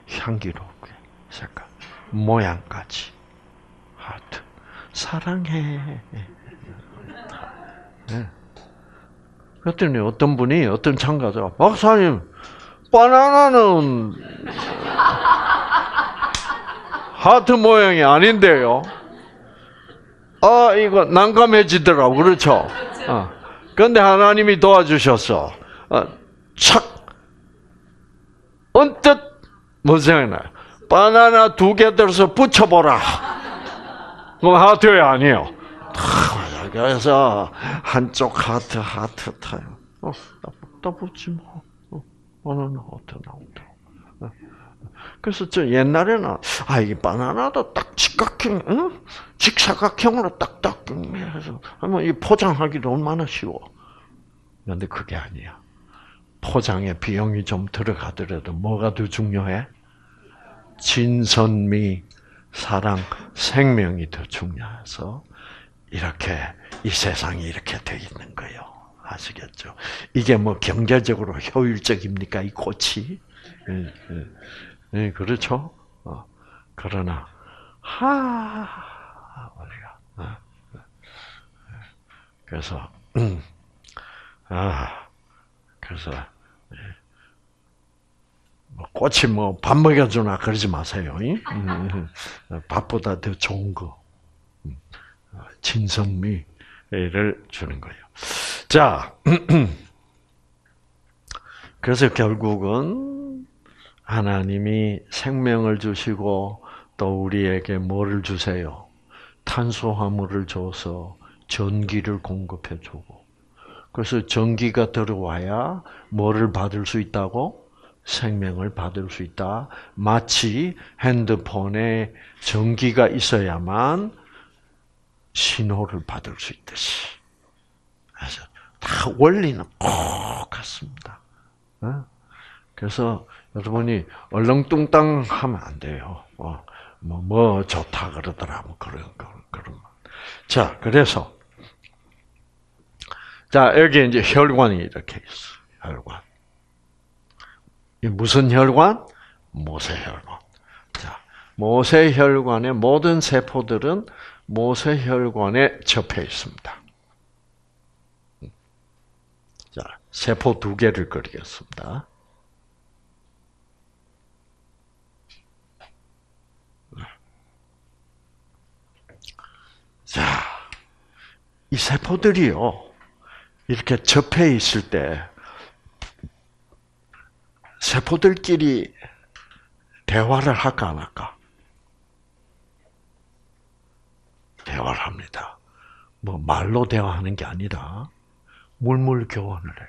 향기롭게, 색깔, 모양까지, 하트, 사랑해. 네. 그랬더니 어떤 분이, 어떤 참가자가, 박사님, 바나나는 하트 모양이 아닌데요. 아, 이거 난감해지더라고. 그렇죠? 어. 근데 하나님이 도와주셨어. 어, 착! 언뜻, 뭔 생각나요? 바나나 두 개 들어서 붙여보라. 그럼 하트에 아니에요. 그래서 한쪽 하트, 하트 타요. 어, 딱 붙지 뭐. 어, 바나나 하트 나온다. 어. 그래서 저 옛날에는 아 이게 바나나도 딱 직각형, 응? 직사각형으로 딱딱 해서 하면 이 포장하기도 얼마나 쉬워. 그런데 그게 아니야. 포장에 비용이 좀 들어가더라도 뭐가 더 중요해? 진선미, 사랑, 생명이 더 중요해서 이렇게 이 세상이 이렇게 돼 있는 거예요. 아시겠죠? 이게 뭐 경제적으로 효율적입니까? 이 꽃이? 예, 예. 네, 그렇죠. 어, 그러나 하 우리가 어, 그래서 아 그래서 예. 뭐 꽃이 뭐 밥 먹여주나 그러지 마세요. 음, 음. 밥보다 더 좋은 거 진선미를 주는 거예요. 자, 그래서 결국은 하나님이 생명을 주시고 또 우리에게 뭐를 주세요? 탄수화물을 줘서 전기를 공급해 주고. 그래서 전기가 들어와야 뭐를 받을 수 있다고? 생명을 받을 수 있다. 마치 핸드폰에 전기가 있어야만 신호를 받을 수 있듯이. 그래서 다 원리는 꼭 같습니다. 그래서 여러분이 얼렁뚱땅 하면 안 돼요. 뭐, 뭐, 뭐 좋다 그러더라. 뭐 그런, 그런, 그런. 자, 그래서. 자, 여기 이제 혈관이 이렇게 있어. 혈관. 이 무슨 혈관? 모세혈관. 자, 모세혈관의 모든 세포들은 모세혈관에 접해 있습니다. 자, 세포 두 개를 그리겠습니다. 자, 이 세포들이요, 이렇게 접해 있을 때, 세포들끼리 대화를 할까, 안 할까? 대화를 합니다. 뭐, 말로 대화하는 게 아니라, 물물 교환을 해요.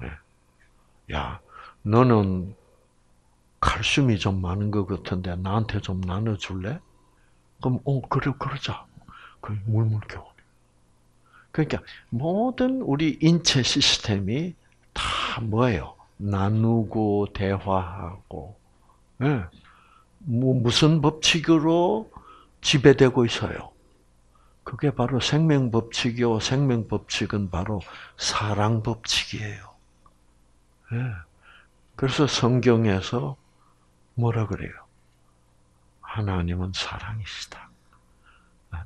네. 야, 너는 칼슘이 좀 많은 것 같은데 나한테 좀 나눠줄래? 그럼 어 그래 그러자. 그 물물 교환. 그러니까 모든 우리 인체 시스템이 다 뭐예요? 나누고 대화하고, 예. 뭐 무슨 법칙으로 지배되고 있어요? 그게 바로 생명 법칙이요. 생명 법칙은 바로 사랑 법칙이에요. 예. 그래서 성경에서 뭐라 그래요? 하나님은 사랑이시다.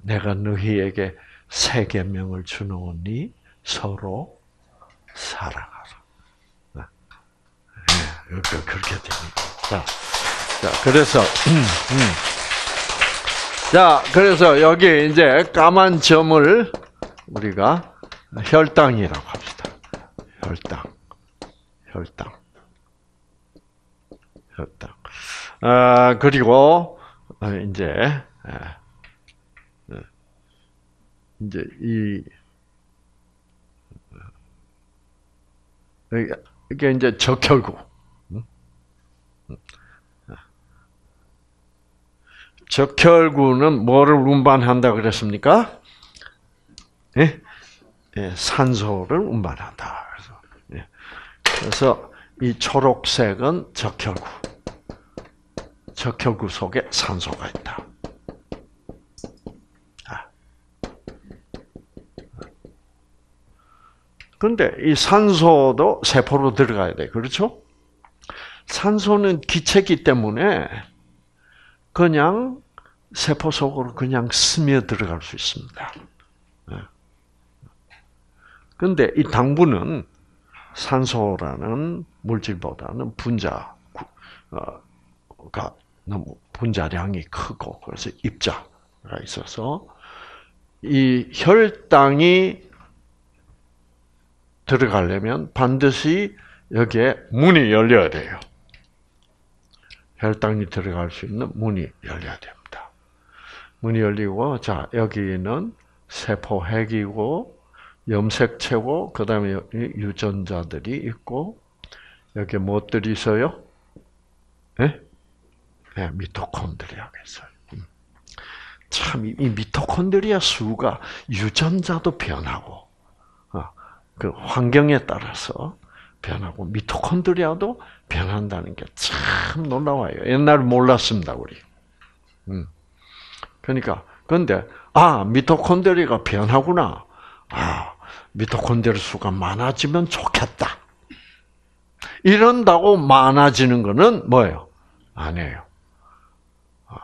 내가 너희에게 세 계명을 주노니 서로. 네, 그렇게 됩니다. 자, 자 그래서 음, 음. 자 그래서 여기 이제 까만 점을 우리가 혈당이라고 합시다. 혈당, 혈당, 혈당. 아 그리고 이제 이제 이 이게 이제 적혈구. 적혈구는 뭐를 운반한다 그랬습니까? 예? 예, 산소를 운반한다. 그래서, 예. 그래서 이 초록색은 적혈구. 적혈구 속에 산소가 있다. 그런데 이 산소도 세포로 들어가야 돼. 그렇죠? 산소는 기체기 때문에 그냥 세포 속으로 그냥 스며 들어갈 수 있습니다. 그런데 이 당분은 산소라는 물질보다는 분자 가 너무 분자량이 크고 그래서 입자가 있어서 이 혈당이 들어가려면 반드시 여기에 문이 열려야 돼요. 혈당이 들어갈 수 있는 문이 열려야 됩니다. 문이 열리고 자 여기는 세포 핵이고 염색체고 그다음에 유전자들이 있고 여기 무엇들이 있어요? 네? 네 미토콘드리아가 있어요. 음. 참이 미토콘드리아 수가 유전자도 변하고 그 환경에 따라서 변하고 미토콘드리아도 변한다는 게 참 놀라워요. 옛날 몰랐습니다 우리. 음. 그러니까 근데 아 미토콘드리아가 변하구나. 아 미토콘드리아 수가 많아지면 좋겠다. 이런다고 많아지는 거는 뭐예요? 아니에요. 아,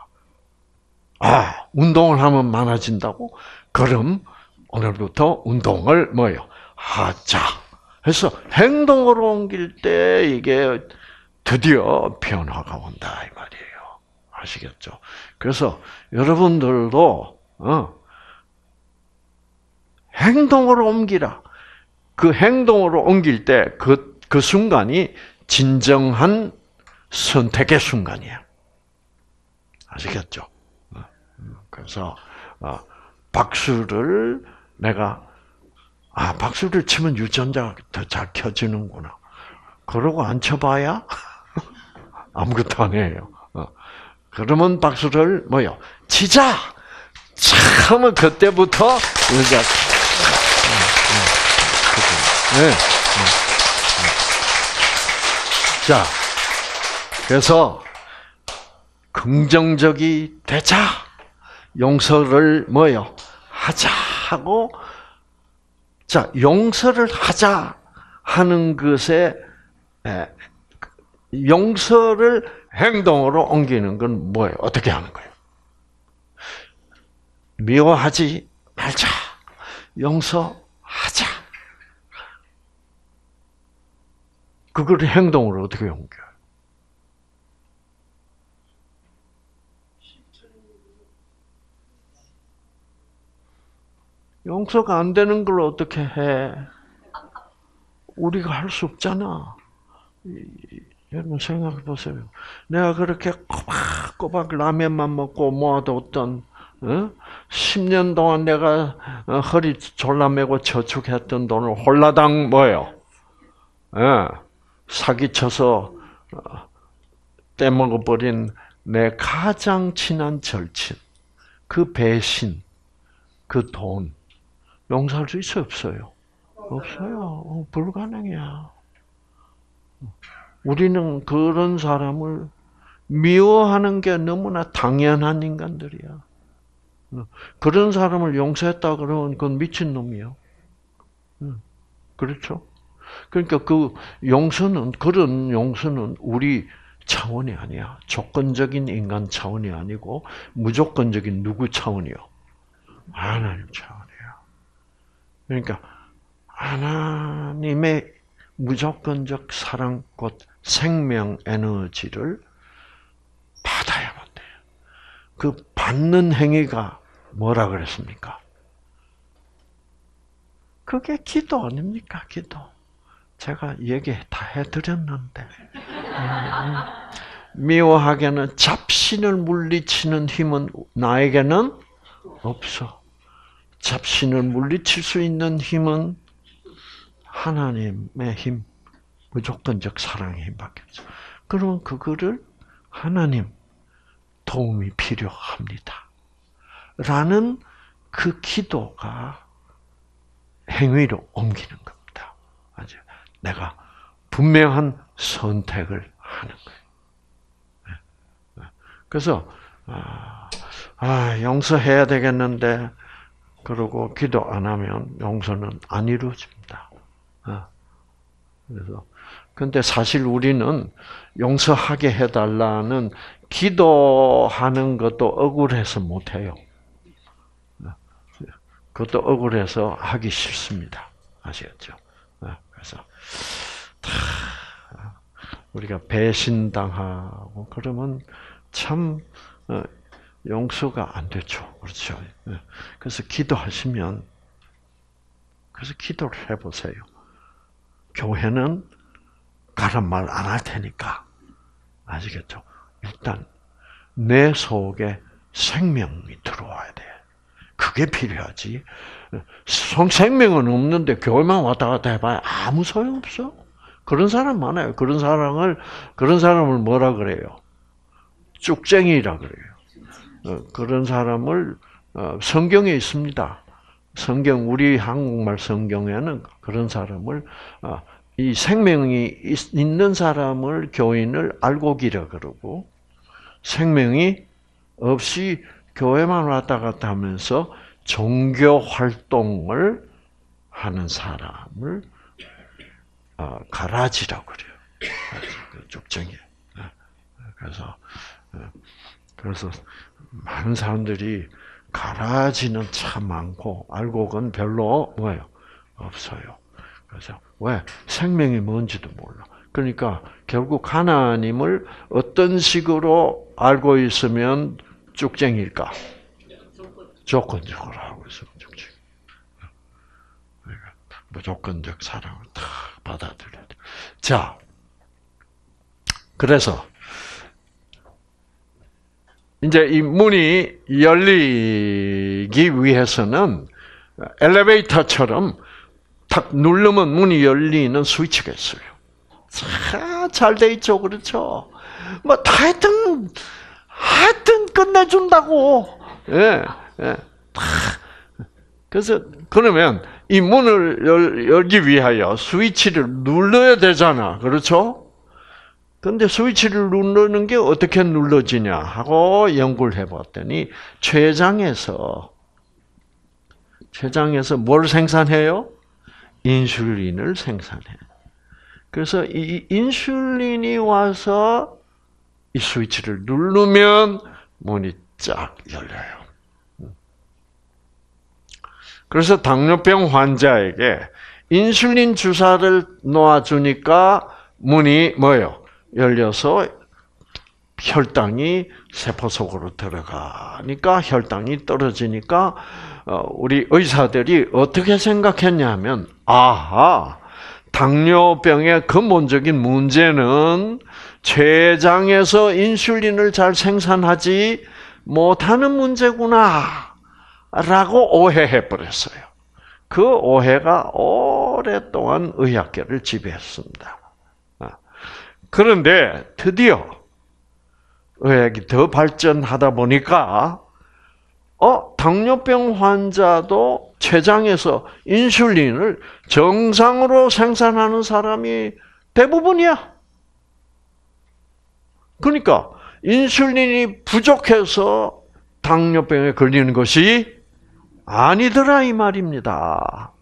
아 운동을 하면 많아진다고? 그럼 오늘부터 운동을 뭐예요? 하자. 해서 행동으로 옮길 때 이게 드디어 변화가 온다 이 말이에요. 아시겠죠? 그래서 여러분들도 어, 행동으로 옮기라. 그 행동으로 옮길 때 그, 그 순간이 진정한 선택의 순간이야. 아시겠죠? 어, 그래서 어, 박수를 내가 아, 박수를 치면 유전자가 더 잘 켜지는구나. 그러고 안 쳐봐야 아무것도 아니에요. 어. 그러면 박수를 뭐요? 치자. 참은 그때부터 이제 네. 자, 그래서 긍정적이 되자. 용서를 뭐요? 하자 하고 자, 용서를 하자 하는 것에 용서를 행동으로 옮기는 건 뭐예요? 어떻게 하는 거예요? 미워하지 말자. 용서하자. 그걸 행동으로 어떻게 옮겨요? 용서가 안 되는 걸 어떻게 해? 우리가 할 수 없잖아. 여러분 생각해 보세요. 내가 그렇게 꼬박꼬박 라면만 먹고 모아뒀던 어? 10년 동안 내가 어, 허리 졸라매고 저축했던 돈을 홀라당 뭐예요? 예, 사기쳐서 어, 떼먹어버린 내 가장 친한 절친, 그 배신, 그 돈, 용서할 수 있어요, 없어요? 없어요. 어, 불가능이야. 우리는 그런 사람을 미워하는 게 너무나 당연한 인간들이야. 그런 사람을 용서했다 그러면 그건 미친놈이요. 그렇죠? 그러니까 그 용서는, 그런 용서는 우리 차원이 아니야. 조건적인 인간 차원이 아니고 무조건적인 누구 차원이요? 하나님 차원이야. 그러니까 하나님의 무조건적 사랑 곧 생명 에너지를 받아야만 돼요. 그 받는 행위가 뭐라 그랬습니까? 그게 기도 아닙니까? 기도. 제가 얘기 다 해드렸는데. 음, 미워하게는 잡신을 물리치는 힘은 나에게는 없어. 잡신을 물리칠 수 있는 힘은 하나님의 힘, 무조건적 사랑의 힘밖에 없어. 그러면 그거를 하나님 도움이 필요합니다. 라는 그 기도가 행위로 옮기는 겁니다. 맞아 내가 분명한 선택을 하는 거예요. 네. 네. 그래서 아, 아, 용서해야 되겠는데 그러고 기도 안 하면 용서는 안 이루어집니다. 아, 그래서 근데 사실 우리는 용서하게 해달라는 기도하는 것도 억울해서 못해요. 그것도 억울해서 하기 싫습니다. 아시겠죠? 그래서 우리가 배신당하고 그러면 참 어, 용서가 안 되죠. 그렇죠? 그래서 기도하시면 그래서 기도를 해보세요. 교회는 가란 말 안 할 테니까 아시겠죠? 일단 내 속에 생명이 들어와야 돼. 그게 필요하지. 생명은 없는데 교회만 왔다 갔다 해봐야 아무 소용 없어. 그런 사람 많아요. 그런 사람을 그런 사람을 뭐라 그래요? 쭉쟁이라 그래요. 어, 그런 사람을 어, 성경에 있습니다. 성경 우리 한국말 성경에는 그런 사람을 어, 이 생명이 있는 사람을 교인을 알고기라 그러고 생명이 없이 교회만 왔다 갔다 하면서 종교 활동을 하는 사람을 가라지라고 그래요. 쪽정이. 그래서 그래서 많은 사람들이 가라지는 참 많고 알고는 별로 뭐예요 없어요. 그래서 왜 생명이 뭔지도 몰라. 그러니까 결국 하나님을 어떤 식으로 알고 있으면 쭉쟁일까? 조건적으로 하고 있으면 쭉쟁. 그러니까 무조건적 사랑을 다 받아들여야 돼. 자, 그래서 이제 이 문이 열리기 위해서는 엘리베이터처럼 탁 누르면 문이 열리는 스위치가 있어요. 잘돼 있죠, 그렇죠? 뭐 하여튼 하여튼 끝내준다고. 예, 예. 그래서 그러면 이 문을 열, 열기 위하여 스위치를 눌러야 되잖아, 그렇죠? 근데 스위치를 누르는 게 어떻게 눌러지냐 하고 연구를 해봤더니 췌장에서 췌장에서 뭘 생산해요? 인슐린을 생산해. 그래서 이 인슐린이 와서 이 스위치를 누르면 문이 쫙 열려요. 그래서 당뇨병 환자에게 인슐린 주사를 놓아주니까 문이 뭐예요? 열려서 혈당이 세포 속으로 들어가니까 혈당이 떨어지니까 어, 우리 의사들이 어떻게 생각했냐면 아하 당뇨병의 근본적인 문제는 췌장에서 인슐린을 잘 생산하지 못하는 문제구나 라고 오해해 버렸어요. 그 오해가 오랫동안 의학계를 지배했습니다. 아, 그런데 드디어 의학이 더 발전하다 보니까 어 당뇨병 환자도 췌장에서 인슐린을 정상으로 생산하는 사람이 대부분이야. 그러니까 인슐린이 부족해서 당뇨병에 걸리는 것이 아니더라 이 말입니다.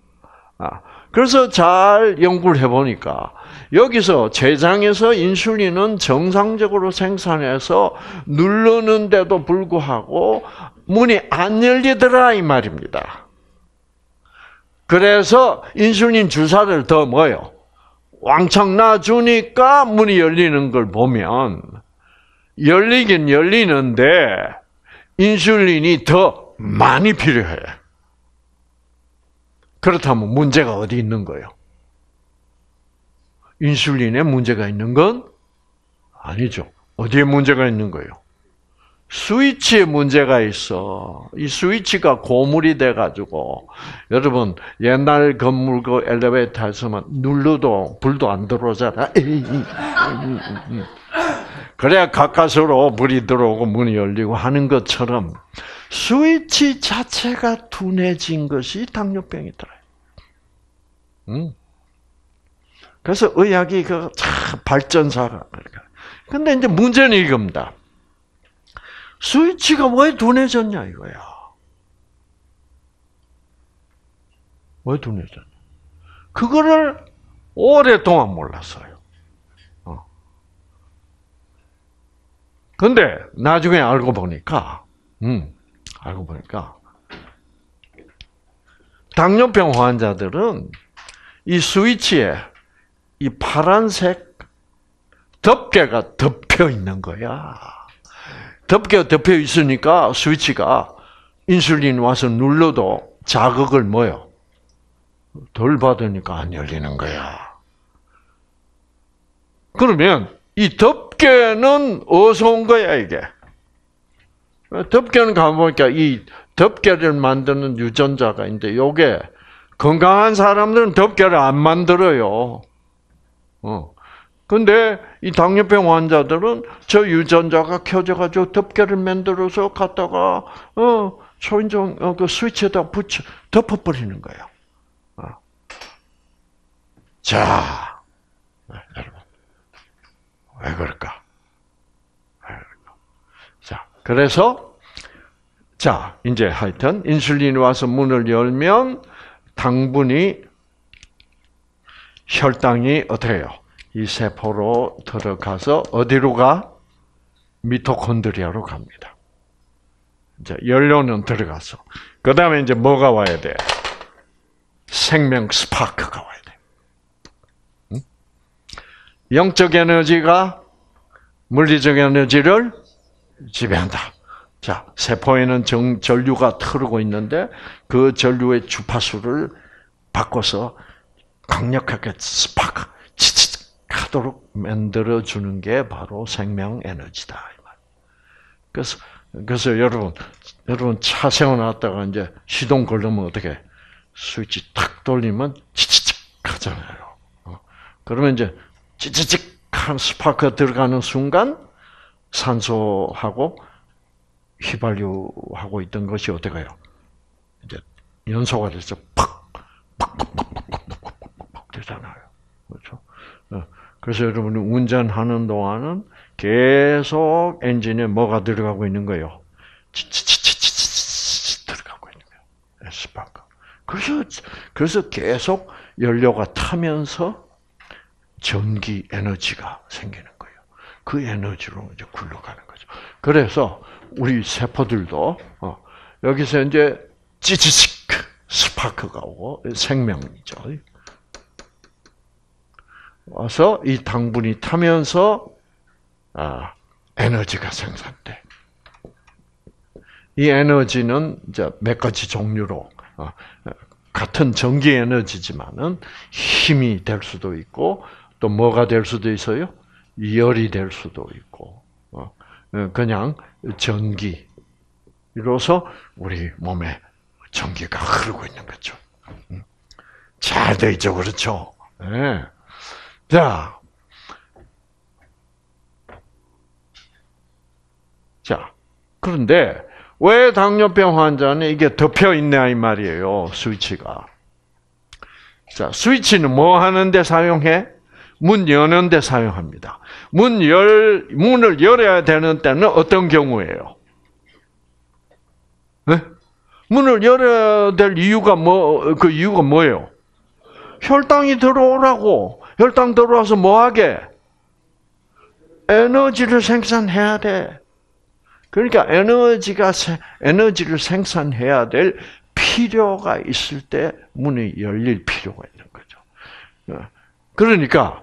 아, 그래서 잘 연구를 해보니까 여기서 췌장에서 인슐린은 정상적으로 생산해서 누르는데도 불구하고 문이 안 열리더라 이 말입니다. 그래서 인슐린 주사를 더 뭐요? 왕창 놔주니까 문이 열리는 걸 보면 열리긴 열리는데 인슐린이 더 많이 필요해. 그렇다면 문제가 어디 있는 거예요? 인슐린에 문제가 있는 건 아니죠. 어디에 문제가 있는 거예요? 스위치에 문제가 있어. 이 스위치가 고물이 돼가지고, 여러분, 옛날 건물 그 엘리베이터에서만 눌러도 불도 안 들어오잖아. 그래야 가까스로 불이 들어오고 문이 열리고 하는 것처럼, 스위치 자체가 둔해진 것이 당뇨병이더라. 응? 그래서 의학이 그 발전사가. 근데 이제 문제는 이겁니다. 스위치가 왜 둔해졌냐 이거야. 왜 둔해졌냐? 그거를 오랫동안 몰랐어요. 어. 근데 나중에 알고 보니까, 음, 알고 보니까 당뇨병 환자들은 이 스위치에 이 파란색 덮개가 덮여 있는 거야. 덮개가 덮여 있으니까 스위치가 인슐린 와서 눌러도 자극을 뭐요? 덜 받으니까 안 열리는 거야. 그러면 이 덮개는 어디서 온 거야, 이게? 덮개는 가보니까 이 덮개를 만드는 유전자가 있는데 요게 건강한 사람들은 덮개를 안 만들어요. 어. 근데 이 당뇨병 환자들은 저 유전자가 켜져가지고 덮개를 만들어서 갖다가 어 초인종 어, 그 스위치에다 붙여 덮어버리는 거예요. 어. 자, 네, 여러분 왜 그럴까? 왜 그럴까? 자, 그래서 자 이제 하여튼 인슐린이 와서 문을 열면 당분이 혈당이 해요? 이 세포로 들어가서 어디로 가? 미토콘드리아로 갑니다. 이제 연료는 들어가서 그 다음에 이제 뭐가 와야 돼? 생명 스파크가 와야 돼. 응? 영적 에너지가 물리적 에너지를 지배한다. 자, 세포에는 정, 전류가 흐르고 있는데 그 전류의 주파수를 바꿔서 강력하게 스파크 치치 하도록 만들어 주는 게 바로 생명 에너지다. 그래서 그래서 여러분 여러분 차 세워놨다가 이제 시동 걸리면 어떻게 스위치 탁 돌리면 치치칙 하잖아요. 어? 그러면 이제 찌찌직 한 스파크 들어가는 순간 산소하고 휘발유하고 있던 것이 어떻게요? 이제 연소가 돼서 팍, 팍, 팍, 팍, 되잖아요. 그렇죠? 어. 그래서 여러분이 운전하는 동안은 계속 엔진에 뭐가 들어가고 있는 거예요? 치치치치치치 들어가고 있는 거예요. 스파크. 그래서, 그래서 계속 연료가 타면서 전기 에너지가 생기는 거예요. 그 에너지로 이제 굴러가는 거죠. 그래서 우리 세포들도 어, 여기서 이제 찌찌직 스파크가 오고 생명이죠. 와서 이 당분이 타면서 아, 에너지가 생산돼. 이 에너지는 이제 몇 가지 종류로 어, 같은 전기 에너지지만은 힘이 될 수도 있고 또 뭐가 될 수도 있어요? 열이 될 수도 있고 어, 그냥 전기로서 우리 몸에 전기가 흐르고 있는 거죠. 음. 잘 되죠, 그렇죠? 네. 자, 자, 그런데 왜 당뇨병 환자는 이게 덮여 있냐 이 말이에요. 스위치가. 자, 스위치는 뭐 하는데 사용해? 문 여는데 사용합니다. 문 열, 문을 열어야 되는 때는 어떤 경우예요? 네? 문을 열어야 될 이유가 뭐, 그 이유가 뭐예요? 혈당이 들어오라고. 혈당 들어와서 뭐 하게? 에너지를 생산해야 돼. 그러니까 에너지가, 에너지를 생산해야 될 필요가 있을 때 문이 열릴 필요가 있는 거죠. 어. 그러니까,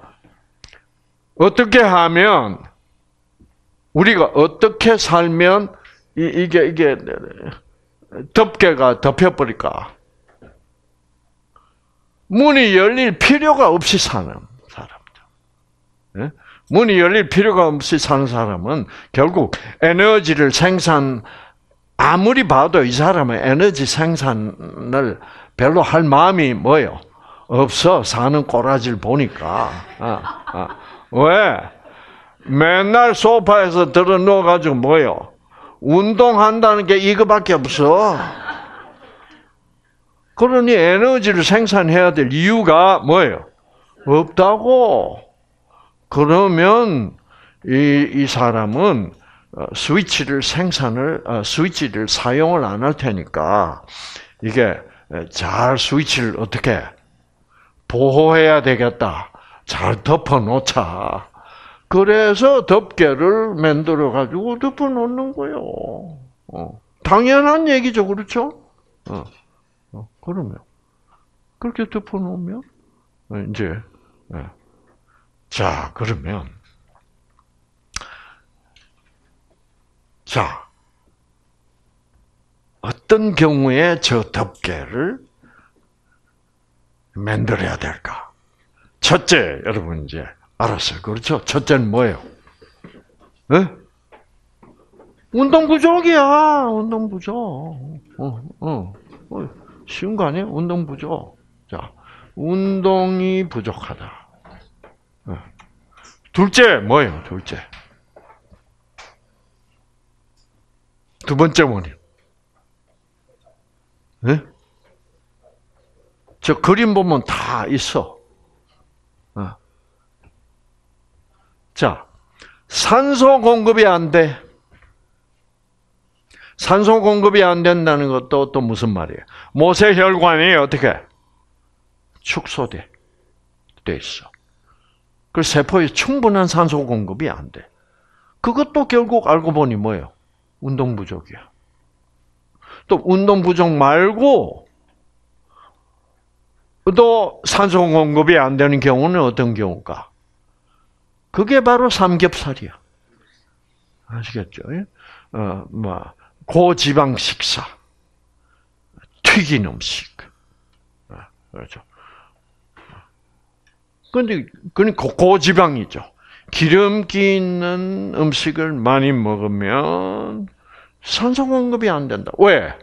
어떻게 하면, 우리가 어떻게 살면, 이게, 이게, 덮개가 덮여버릴까? 문이 열릴 필요가 없이 사는 사람들. 네? 문이 열릴 필요가 없이 사는 사람은 결국 에너지를 생산, 아무리 봐도 이 사람은 에너지 생산을 별로 할 마음이 뭐요? 없어. 사는 꼬라지를 보니까. 아, 아. 왜? 맨날 소파에서 들어 누워가지고 뭐요? 운동한다는 게 이거밖에 없어. 그러니 에너지를 생산해야 될 이유가 뭐예요? 없다고. 그러면 이, 이 사람은 어, 스위치를 생산을 어, 스위치를 사용을 안 할 테니까 이게 잘 스위치를 어떻게 보호해야 되겠다. 잘 덮어 놓자. 그래서 덮개를 만들어 가지고 덮어 놓는 거예요. 어. 당연한 얘기죠, 그렇죠? 어. 어. 그러면 그렇게 덮어 놓으면 어, 이제 네. 자 그러면 자 어떤 경우에 저 덮개를 만들어야 될까? 첫째, 여러분 이제 알았어요. 그렇죠? 첫째는 뭐예요? 네? 운동 부족이야. 운동 부족. 어, 어, 어, 쉬운 거 아니에요? 운동 부족. 자, 운동이 부족하다. 어. 둘째 뭐예요? 둘째. 두 번째 원인. 네? 저 그림 보면 다 있어. 어. 자, 산소 공급이 안 돼. 산소 공급이 안 된다는 것도 또 무슨 말이에요? 모세 혈관이 어떻게 축소돼 돼 있어. 그 세포에 충분한 산소 공급이 안 돼. 그것도 결국 알고 보니 뭐예요? 운동 부족이야. 또 운동 부족 말고 또 산소 공급이 안 되는 경우는 어떤 경우가? 그게 바로 삼겹살이야. 아시겠죠? 어, 뭐 고지방 식사, 튀긴 음식, 어, 그렇죠. 근데 그건 고지방이죠. 기름기 있는 음식을 많이 먹으면 산소 공급이 안 된다. 왜?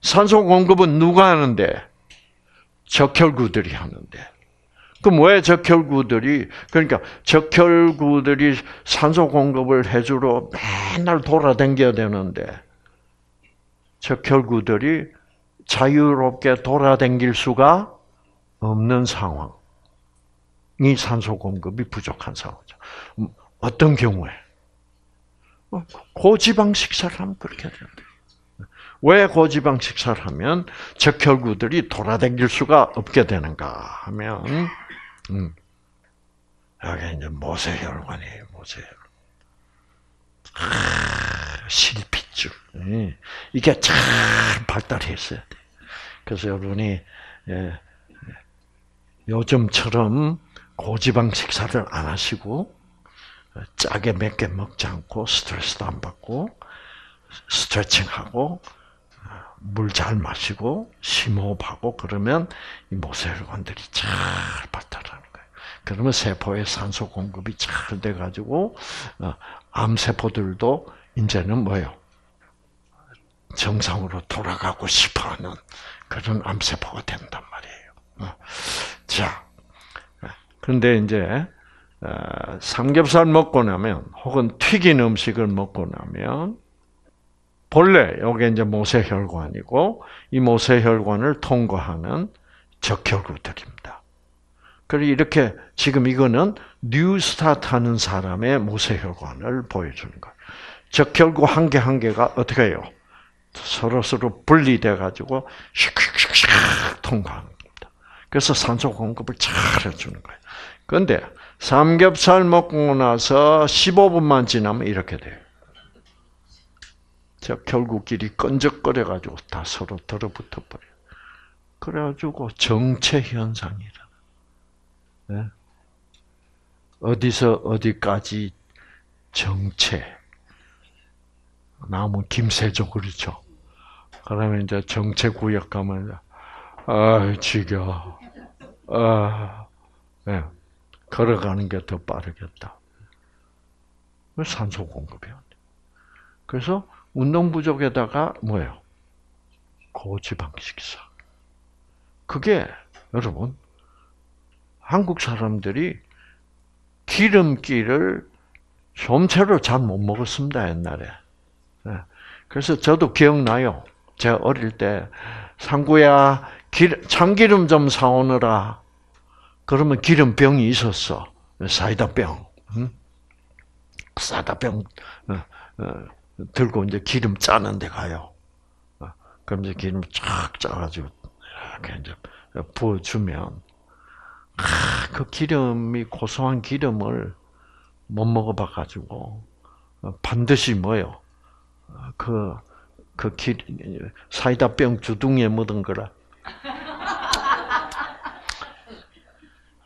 산소 공급은 누가 하는데? 적혈구들이 하는데. 그럼 왜 적혈구들이 그러니까 적혈구들이 산소 공급을 해주러 맨날 돌아다녀야 되는데 적혈구들이 자유롭게 돌아다닐 수가 없는 상황. 이 산소 공급이 부족한 상황이죠. 음, 어떤 경우에 고지방 식사를 하면 그렇게 된다. 왜 고지방 식사를 하면 적혈구들이 돌아다닐 수가 없게 되는가 하면 음. 여기 이제 모세혈관이에요, 모세혈관. 아. 예. 이게 잘 발달했어야 돼. 그래서 여러분이 예, 요즘처럼 고지방 식사를 안 하시고 짜게 몇 개 먹지 않고 스트레스도 안 받고 스트레칭하고 물 잘 마시고 심호흡하고 그러면 이 모세혈관들이 잘 발달하는. 그러면 세포의 산소 공급이 잘 돼가지고 어, 암 세포들도 이제는 뭐요? 정상으로 돌아가고 싶어하는 그런 암 세포가 된단 말이에요. 어. 자, 그런데 이제 어, 삼겹살 먹고 나면 혹은 튀긴 음식을 먹고 나면 본래 여기 이제 모세혈관이고 이 모세혈관을 통과하는 적혈구들입니다. 그리고 이렇게 지금 이거는 New Start 하는 사람의 모세혈관을 보여주는 거예요. 적혈구 한개 한 개가 어떻게 해요? 서로 서로 분리돼 가지고 슉슉슉슉 통과하는 겁니다. 그래서 산소 공급을 잘 해주는 거예요. 그런데 삼겹살 먹고 나서 15분만 지나면 이렇게 돼요. 저 결국끼리 끈적거려 가지고 다 서로 들어붙어 버려. 그래가지고 정체 현상이라. 네? 어디서 어디까지 정체. 나무 김세조 그렇죠. 그러면 이제 정체 구역 가면 아 지겨. 아, 네. 걸어가는 게 더 빠르겠다. 산소 공급이 안 돼. 그래서 운동 부족에다가 뭐예요? 고지방 식사. 그게 여러분 한국 사람들이 기름기를 좀채로 잘 못 먹었습니다 옛날에. 네. 그래서 저도 기억나요. 제가 어릴 때 상구야 참기름 좀 사오느라 그러면 기름병이 있었어. 사이다병. 응? 사다병 어, 어, 들고 이제 기름 짜는 데 가요. 어, 그럼 이제 기름 쫙 짜가지고 이렇게 이제 부어주면 아, 그 기름이 고소한 기름을 못 먹어봐 가지고 반드시 뭐요? 그, 그 기, 사이다 병 주둥이에 묻은 거라.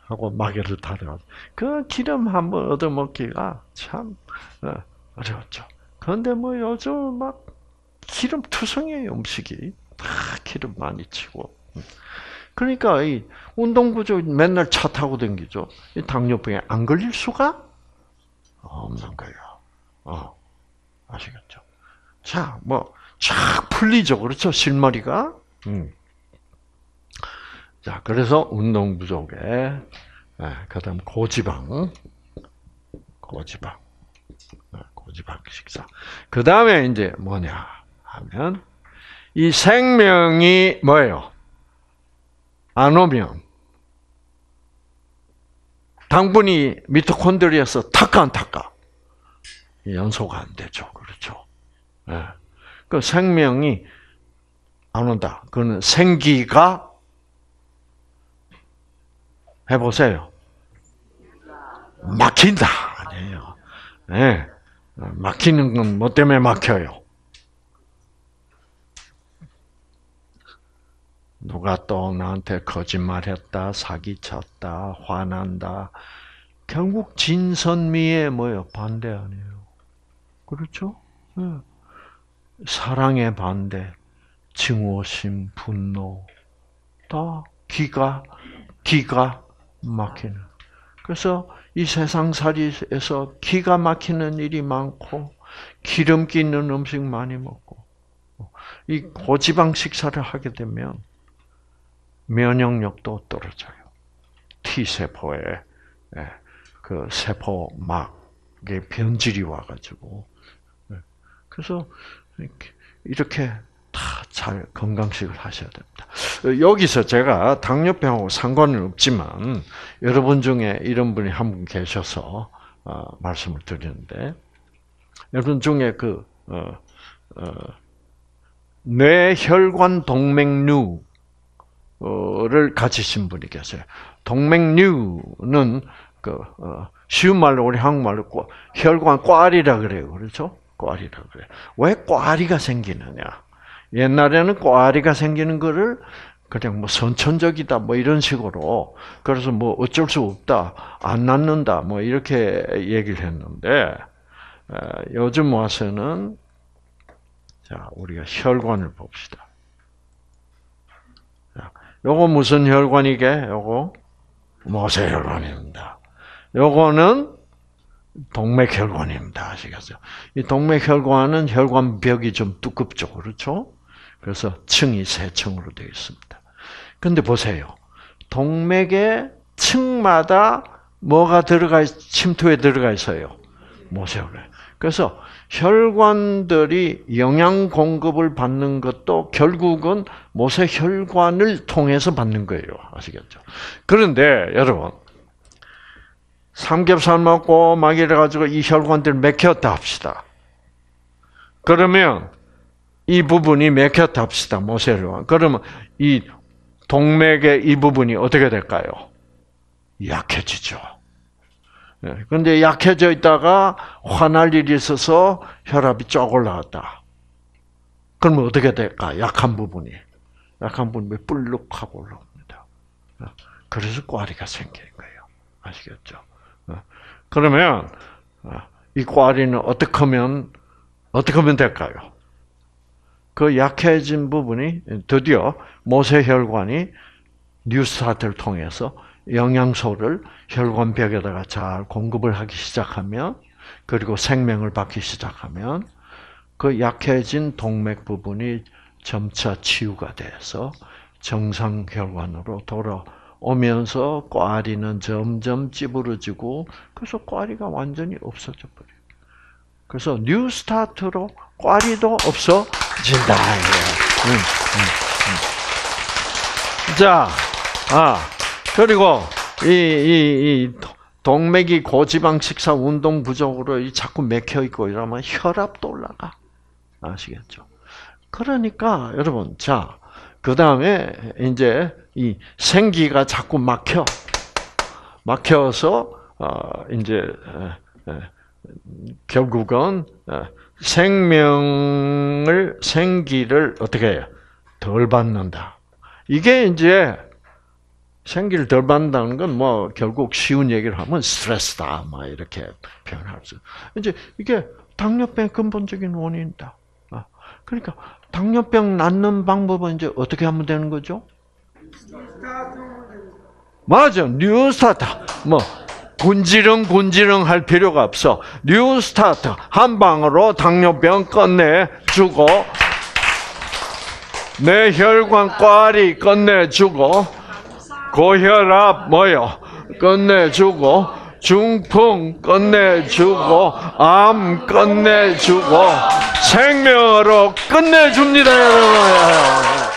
하고 마개를 타들어가지고 그 기름 한번 얻어먹기가 참 어, 어려웠죠. 그런데 뭐 요즘 막 기름 투성이에요 음식이 다 기름 많이 치고 그러니까 이 운동 구조 맨날 차 타고. 이 당뇨병에 안 걸릴 수가 없는 거예요. 어, 아시겠죠? 자, 뭐, 쫙 풀리죠. 그렇죠? 실머리가. 음. 자, 그래서 운동 부족에, 예, 그 다음 고지방, 고지방, 예, 고지방 식사. 그 다음에 이제 뭐냐 하면, 이 생명이 뭐예요? 안 오면, 당분이 미토콘드리아에서 탁가 안 탁가? 연소가 안 되죠. 그렇죠. 예. 그 생명이 안 온다. 그는 생기가 해보세요. 막힌다. 아니에요. 네. 막히는 건 뭐 때문에 막혀요? 누가 또 나한테 거짓말했다, 사기쳤다, 화난다. 결국 진선미의 뭐요? 반대 아니에요. 그렇죠? 네. 사랑의 반대, 증오심, 분노, 다 기가, 기가 막히는. 그래서 이 세상살이에서 기가 막히는 일이 많고 기름기 있는 음식 많이 먹고 이 고지방 식사를 하게 되면 면역력도 떨어져요. T 세포에 예, 그 세포막에 변질이 와가지고 예, 그래서 이렇게 잘 건강식을 하셔야 됩니다. 여기서 제가 당뇨병하고 상관은 없지만 여러분 중에 이런 분이 한 분 계셔서 어, 말씀을 드리는데 여러분 중에 그 어, 어, 뇌혈관 동맥류 를 가지신 분이 계세요. 동맥류는 그 어, 쉬운 말로 우리 한국말로 혈관 꽈리라 그래요. 그렇죠? 꽈리라 그래. 왜 꽈리가 생기느냐? 옛날에는 꽈리가 생기는 거를 그냥 뭐 선천적이다 뭐 이런 식으로 그래서 뭐 어쩔 수 없다 안 낫는다 뭐 이렇게 얘기를 했는데 요즘 와서는 자 우리가 혈관을 봅시다. 자, 요거 무슨 혈관이게? 요거 모세혈관입니다. 요거는 동맥혈관입니다. 아시겠어요? 이 동맥혈관은 혈관벽이 좀 두껍죠. 그렇죠? 그래서 층이 세 층으로 되어 있습니다. 근데 보세요. 동맥의 층마다 뭐가 들어가 침투에 들어가 있어요. 모세혈관. 그래서 혈관들이 영양 공급을 받는 것도 결국은 모세 혈관을 통해서 받는 거예요. 아시겠죠? 그런데 여러분 삼겹살 먹고 막 이래가지고 이 혈관들 맥혔다 합시다. 그러면 이 부분이 맥혔다 합시다. 모세 혈관. 그러면 이 동맥의 이 부분이 어떻게 될까요? 약해지죠. 그런데 네, 약해져 있다가 화날 일이 있어서 혈압이 쫙 올라갔다. 그러면 어떻게 될까? 약한 부분이. 약한 부분이 뿔룩하고 올라옵니다. 그래서 꽈리가 생기는 거예요. 아시겠죠? 그러면 이 꽈리는 어떻게 하면 어떻게 하면 될까요? 그 약해진 부분이 드디어 모세혈관이 뉴스타트를 통해서 영양소를 혈관벽에다가 잘 공급을 하기 시작하면 그리고 생명을 받기 시작하면 그 약해진 동맥 부분이 점차 치유가 돼서 정상 혈관으로 돌아오면서 꽈리는 점점 찌부러지고 그래서 꽈리가 완전히 없어져 버려요. 그래서 New Start로 꽈리도 없어진다. 응, 응, 응. 자, 아 그리고 이, 이, 이 동맥이 고지방 식사 운동 부족으로 자꾸 맥혀 있고 이러면 혈압도 올라가. 아시겠죠? 그러니까 여러분 자, 그 다음에 이제 이 생기가 자꾸 막혀. 막혀서 어 이제 결국은 생명을 생기를 어떻게 해요? 덜 받는다. 이게 이제 생기를 덜 받는다는 건 뭐 결국 쉬운 얘기를 하면 스트레스다. 막 이렇게 표현할 수. 이제 이게 당뇨병 근본적인 원인이다. 아, 그러니까 당뇨병 낫는 방법은 이제 어떻게 하면 되는 거죠? 맞아, 뉴스타트. 뭐 군지렁 군지렁 할 필요가 없어. 뉴스타트 한 방으로 당뇨병 끝내 주고 내 혈관 꽈리 끝내 주고 고혈압 뭐요? 끝내주고 중풍 끝내주고 암 끝내주고 생명으로 끝내줍니다 여러분.